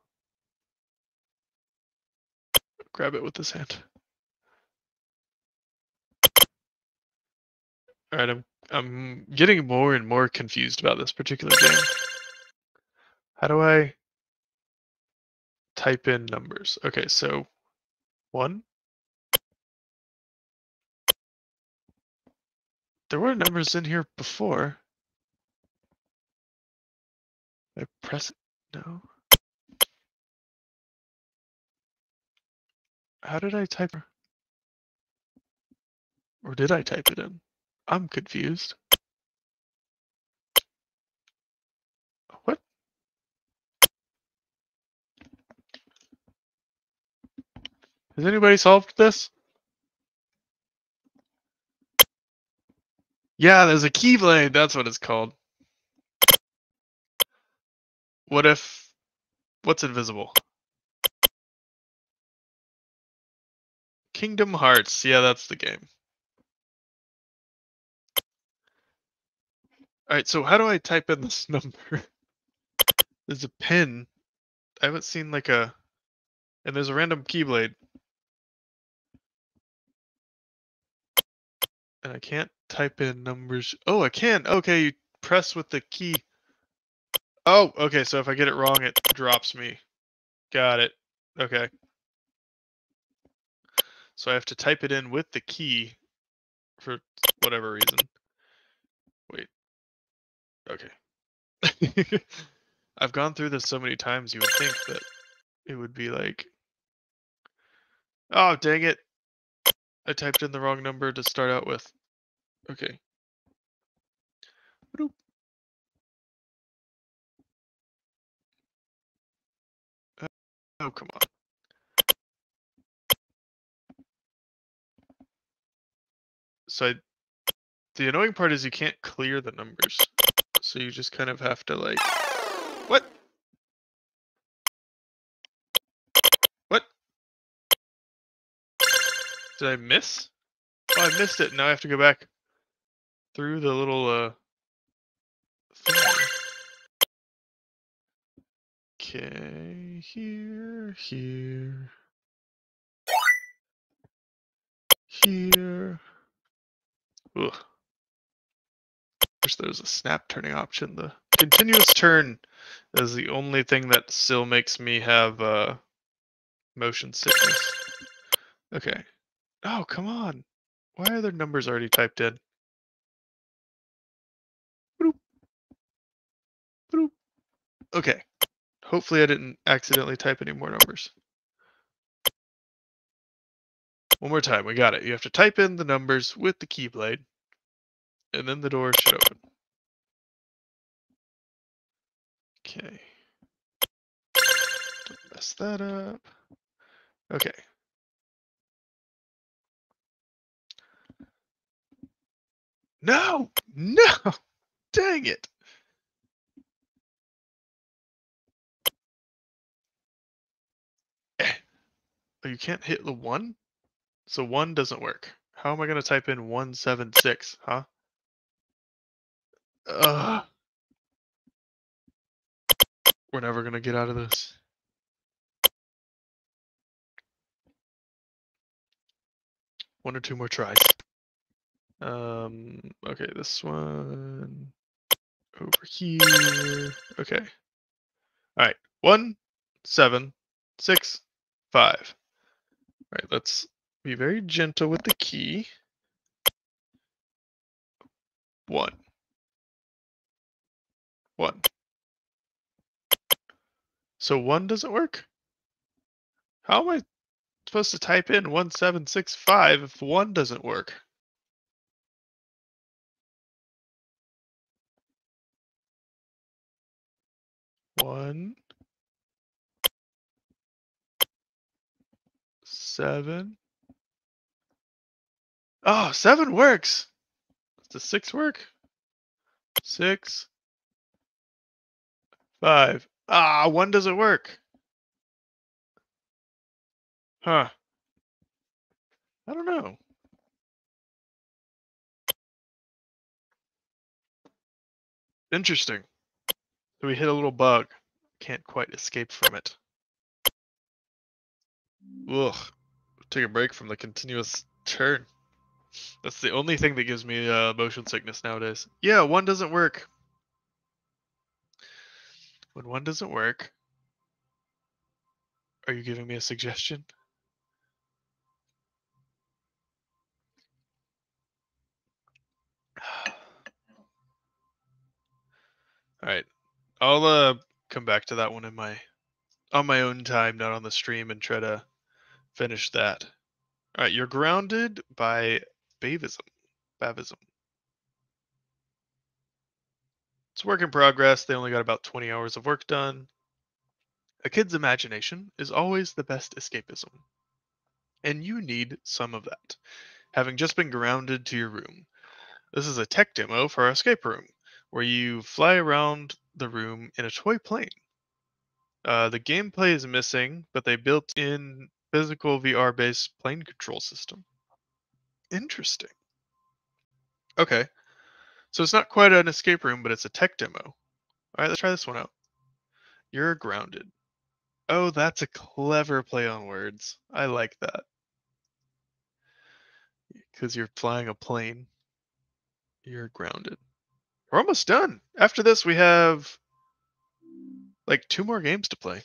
Grab it with this hand. All right, I'm I'm getting more and more confused about this particular game. How do I type in numbers? Okay, so one. There were numbers in here before. I press it? No. How did I type? Or did I type it in? I'm confused. What? Has anybody solved this? Yeah, there's a keyblade. That's what it's called. What if... What's invisible? Kingdom Hearts. Yeah, that's the game. Alright, so how do I type in this number? there's a pin. I haven't seen like a... And there's a random keyblade. And I can't type in numbers. Oh, I can. Okay, you press with the key. Oh, okay, so if I get it wrong, it drops me. Got it. Okay. So I have to type it in with the key for whatever reason. Wait. Okay. I've gone through this so many times, you would think that it would be like, oh, dang it. I typed in the wrong number to start out with. Okay. Oh, come on. So I, the annoying part is you can't clear the numbers. So you just kind of have to like? What? Did I miss? Oh, I missed it. Now I have to go back through the little uh thing. Okay, here, here, here. Ugh. Wish there was a snap turning option. The continuous turn is the only thing that still makes me have uh, motion sickness. Okay. Oh, come on. Why are there numbers already typed in? Okay. Hopefully I didn't accidentally type any more numbers. One more time, we got it. You have to type in the numbers with the keyblade, and then the door should open. Okay. Don't mess that up. Okay. No! No! Dang it! Oh, you can't hit the one? So one doesn't work. How am I going to type in 176, huh? Ugh. We're never going to get out of this. One or two more tries. Um, okay, this one over here. Okay. All right. One, seven, six, five. All right, let's be very gentle with the key. One. One. So one doesn't work? How am I supposed to type in 1765 if one doesn't work? One. Seven. Oh, seven works. Does the six work? Six. Five. Ah, one doesn't work. Huh. I don't know. Interesting. So we hit a little bug. Can't quite escape from it. Ugh. Take a break from the continuous turn. That's the only thing that gives me uh, motion sickness nowadays. Yeah, one doesn't work. When one doesn't work, are you giving me a suggestion? All right, I'll uh come back to that one in my on my own time, not on the stream, and try to finish that. All right, you're grounded by Bavism. Bavism. It's work in progress. They only got about 20 hours of work done. A kid's imagination is always the best escapism. And you need some of that. Having just been grounded to your room. This is a tech demo for our escape room, where you fly around the room in a toy plane. Uh, the gameplay is missing, but they built in physical VR based plane control system. Interesting. Okay. So it's not quite an escape room, but it's a tech demo. All right, let's try this one out. You're grounded. Oh, that's a clever play on words. I like that. Because you're flying a plane. You're grounded. We're almost done. After this, we have like two more games to play.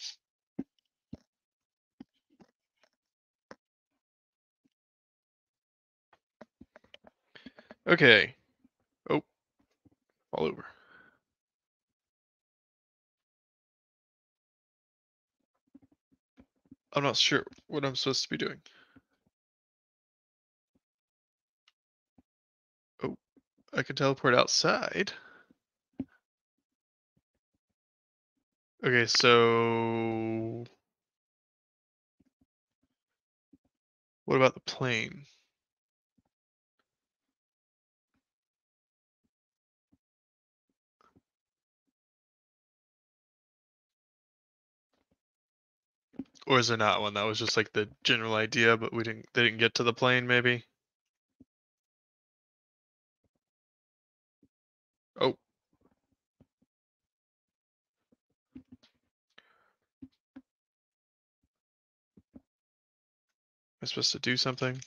Okay. Oh, all over. I'm not sure what I'm supposed to be doing. I can teleport outside. Okay, so what about the plane? Or is there not one? That was just like the general idea, but we didn't they didn't get to the plane maybe? I supposed to do something?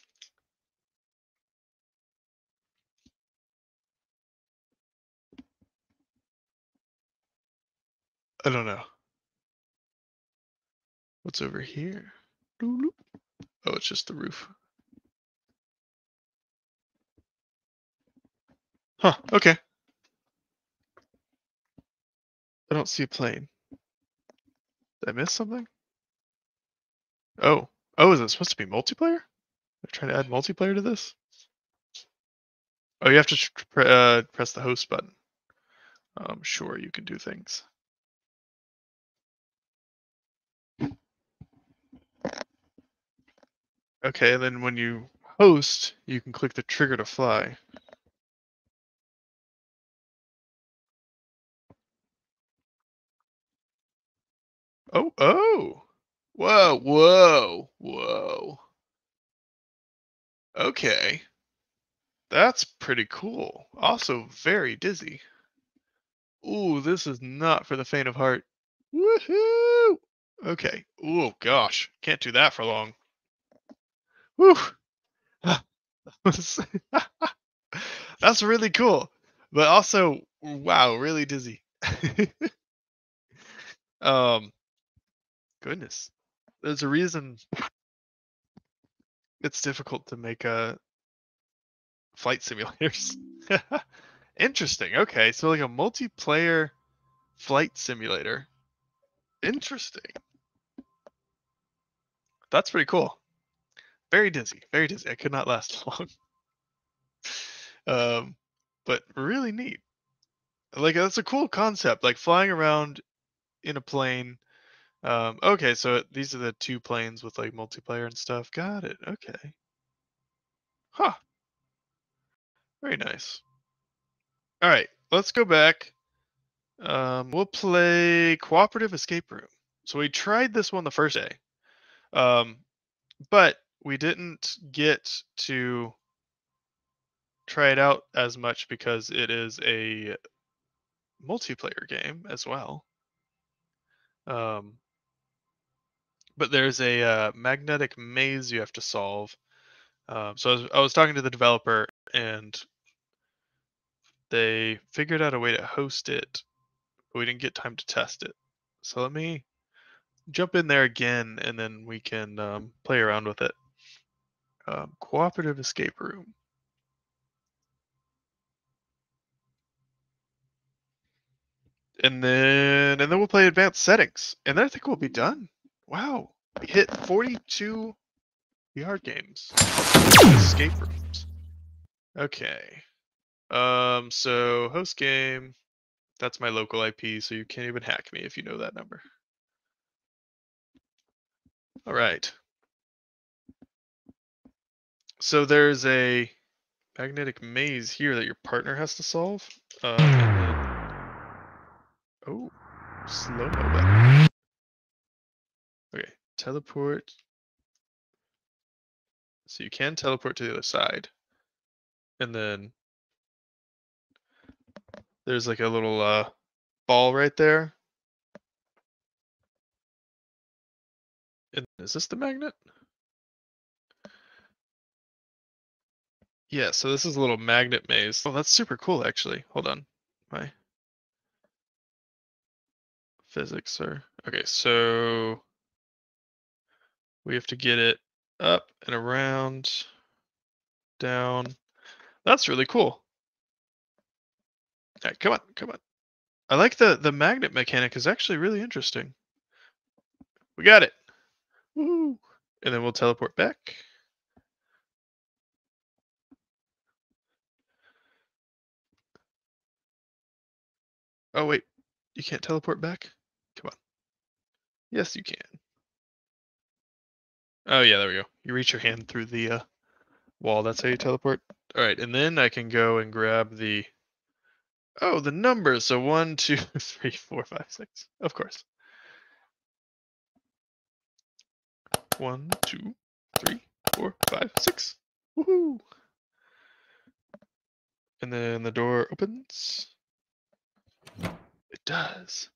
I don't know. What's over here? Oh, it's just the roof. Huh, okay. I don't see a plane. Did I miss something? Oh. Oh, is it supposed to be multiplayer? They're trying to add multiplayer to this? Oh, you have to uh, press the host button. Um, sure, you can do things. Okay, and then when you host, you can click the trigger to fly. Oh, oh. Whoa, whoa, whoa. Okay. That's pretty cool. Also very dizzy. Ooh, this is not for the faint of heart. Woohoo! Okay. Ooh, gosh. Can't do that for long. Woo! That's really cool. But also, wow, really dizzy. um goodness. There's a reason it's difficult to make a flight simulators. Interesting. Okay, so like a multiplayer flight simulator. Interesting. That's pretty cool. Very dizzy. Very dizzy. I could not last long. um, but really neat. Like that's a cool concept. Like flying around in a plane. Um, okay, so these are the two planes with like multiplayer and stuff. Got it. Okay. Huh. Very nice. All right, let's go back. Um, we'll play cooperative escape room. So we tried this one the first day, um, but we didn't get to try it out as much because it is a multiplayer game as well. Um, but there's a uh, magnetic maze you have to solve. Um, so I was, I was talking to the developer, and they figured out a way to host it, but we didn't get time to test it. So let me jump in there again, and then we can um, play around with it. Um, cooperative escape room. And then and then we'll play advanced settings. And then I think we'll be done. Wow. We hit 42 VR games. Escape rooms. Okay. Um so host game. That's my local IP, so you can't even hack me if you know that number. All right. So there's a magnetic maze here that your partner has to solve. And then- oh, slow mo button. Teleport. So you can teleport to the other side. And then there's like a little uh, ball right there. And is this the magnet? Yeah, so this is a little magnet maze. Oh, that's super cool actually. Hold on. My physics are okay, so we have to get it up and around, down. That's really cool. All right, come on, come on. I like the the magnet mechanic is actually really interesting. We got it. Woo! And then we'll teleport back. Oh wait, you can't teleport back? Come on. Yes, you can. Oh yeah, there we go. You reach your hand through the uh, wall. That's how you teleport. All right, and then I can go and grab the. Oh, the numbers. So one, two, three, four, five, six. Of course. One, two, three, four, five, six. Woohoo! And then the door opens. It does.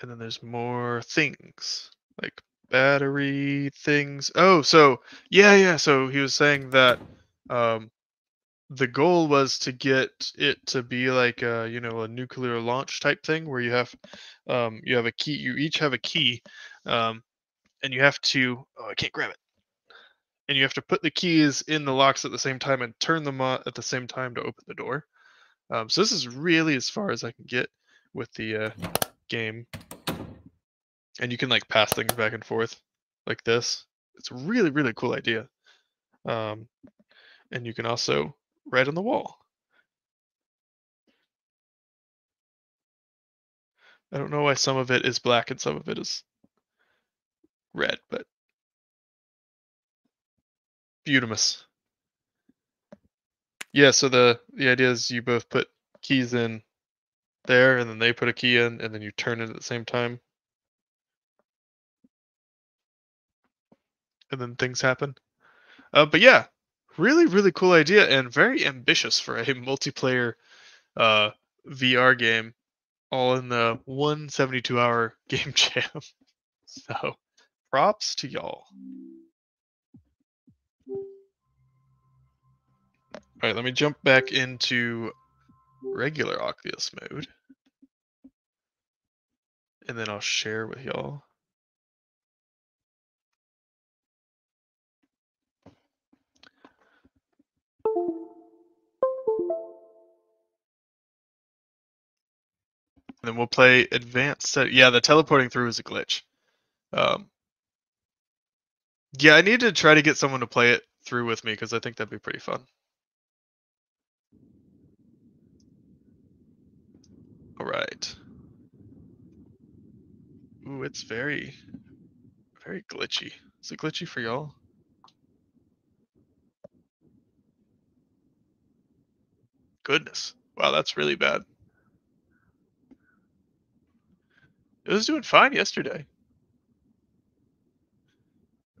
And then there's more things like battery things. Oh, so yeah, yeah. So he was saying that um, the goal was to get it to be like a you know a nuclear launch type thing where you have um, you have a key. You each have a key, um, and you have to. Oh, I can't grab it. And you have to put the keys in the locks at the same time and turn them on at the same time to open the door. Um, so this is really as far as I can get with the uh, game. And you can like pass things back and forth like this. It's a really, really cool idea. Um, and you can also write on the wall. I don't know why some of it is black and some of it is red, but Beautimus. Yeah, so the the idea is you both put keys in there and then they put a key in and then you turn it at the same time. And then things happen. Uh, but yeah, really, really cool idea and very ambitious for a multiplayer uh, VR game, all in the 172 hour game jam. so props to y'all. All right, let me jump back into regular Oculus mode. And then I'll share with y'all. And then we'll play advanced set. Yeah, the teleporting through is a glitch. Um, yeah, I need to try to get someone to play it through with me because I think that'd be pretty fun. All right. Ooh, it's very, very glitchy. Is it glitchy for y'all? Goodness. Wow, that's really bad. It was doing fine yesterday.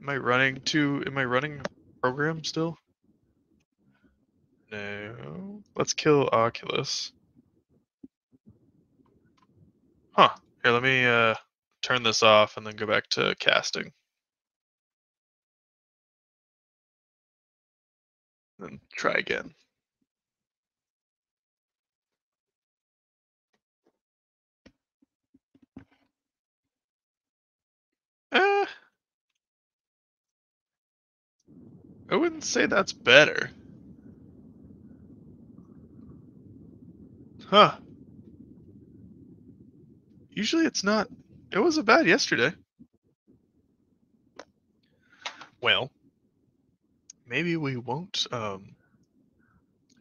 Am I running to? Am I running program still? No. Let's kill Oculus. Huh. Here, let me uh turn this off and then go back to casting. And try again. Eh. I wouldn't say that's better. Huh. Usually it's not. It wasn't bad yesterday. Well, maybe we won't um,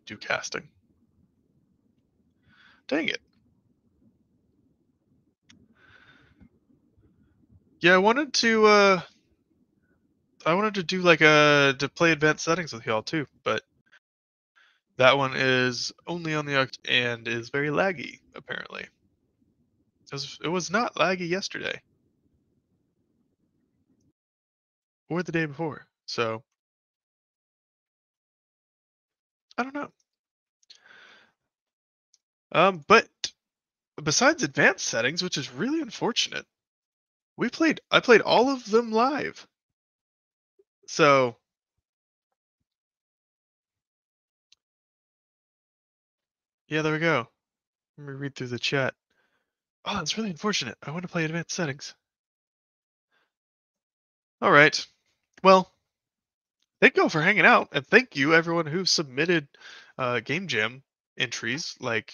do casting. Dang it. Yeah, I wanted to uh I wanted to do like a to play advanced settings with y'all too, but that one is only on the Oct- and is very laggy apparently. It was, it was not laggy yesterday or the day before. So I don't know. Um, but besides advanced settings, which is really unfortunate, we played. I played all of them live. So yeah, there we go. Let me read through the chat. Oh, that's really unfortunate. I want to play advanced settings. All right. Well, thank you all for hanging out, and thank you everyone who submitted uh, Game Jam entries like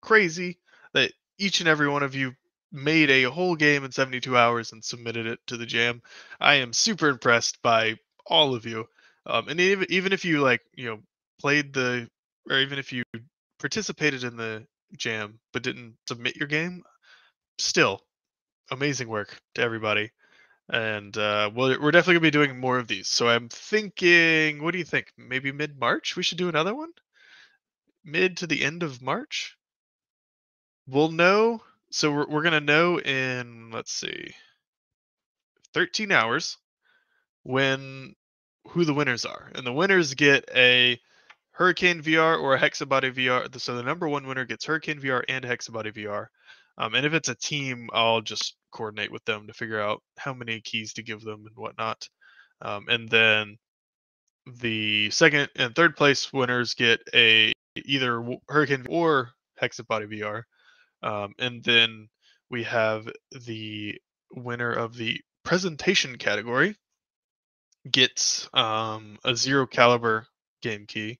crazy. That each and every one of you made a whole game in 72 hours and submitted it to the Jam. I am super impressed by all of you. Um, and even even if you like, you know, played the, or even if you participated in the Jam but didn't submit your game, still amazing work to everybody. And uh, we're, we're definitely gonna be doing more of these. So I'm thinking, what do you think? Maybe mid March we should do another one. Mid to the end of March. We'll know. So we're we're gonna know in let's see, 13 hours when who the winners are, and the winners get a Hurricane VR or a HexaBody VR. So the number one winner gets Hurricane VR and HexaBody VR. Um, and if it's a team, I'll just coordinate with them to figure out how many keys to give them and whatnot. Um, and then the second and third place winners get a either Hurricane or HexaBody VR. Um, and then we have the winner of the presentation category gets um, a zero caliber game key,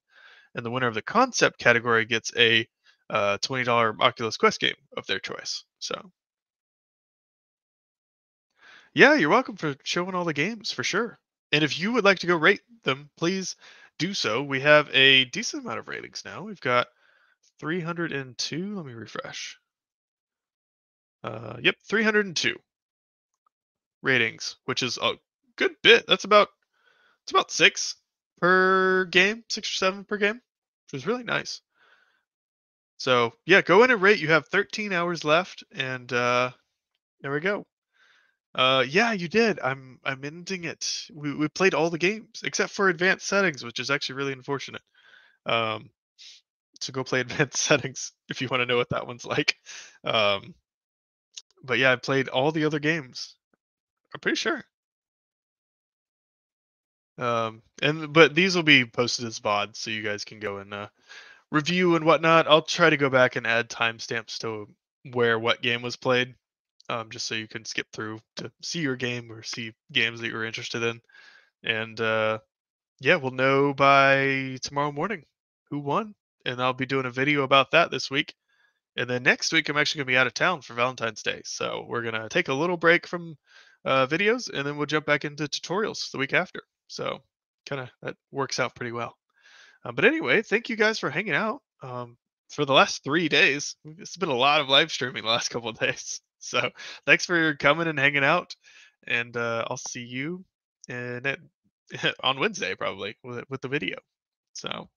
and the winner of the concept category gets a uh, $20 Oculus Quest game of their choice. So, yeah, you're welcome for showing all the games for sure. And if you would like to go rate them, please do so. We have a decent amount of ratings now. We've got 302. Let me refresh. Uh, yep, 302 ratings, which is a good bit. That's about it's about six per game, six or seven per game, which is really nice. So yeah, go in and rate. You have 13 hours left, and uh, there we go. Uh, yeah, you did. I'm I'm ending it. We we played all the games except for advanced settings, which is actually really unfortunate. Um, so go play advanced settings if you want to know what that one's like. Um, but yeah, I played all the other games. I'm pretty sure. Um, and but these will be posted as VOD, so you guys can go and uh, review and whatnot. I'll try to go back and add timestamps to where what game was played, um, just so you can skip through to see your game or see games that you're interested in. And uh, yeah, we'll know by tomorrow morning who won, and I'll be doing a video about that this week. And then next week, I'm actually gonna be out of town for Valentine's Day, so we're gonna take a little break from uh, videos, and then we'll jump back into tutorials the week after. So kind of that works out pretty well. Uh, but anyway, thank you guys for hanging out um, for the last three days. It's been a lot of live streaming the last couple of days. So thanks for coming and hanging out. And uh, I'll see you in on Wednesday probably with, with the video. So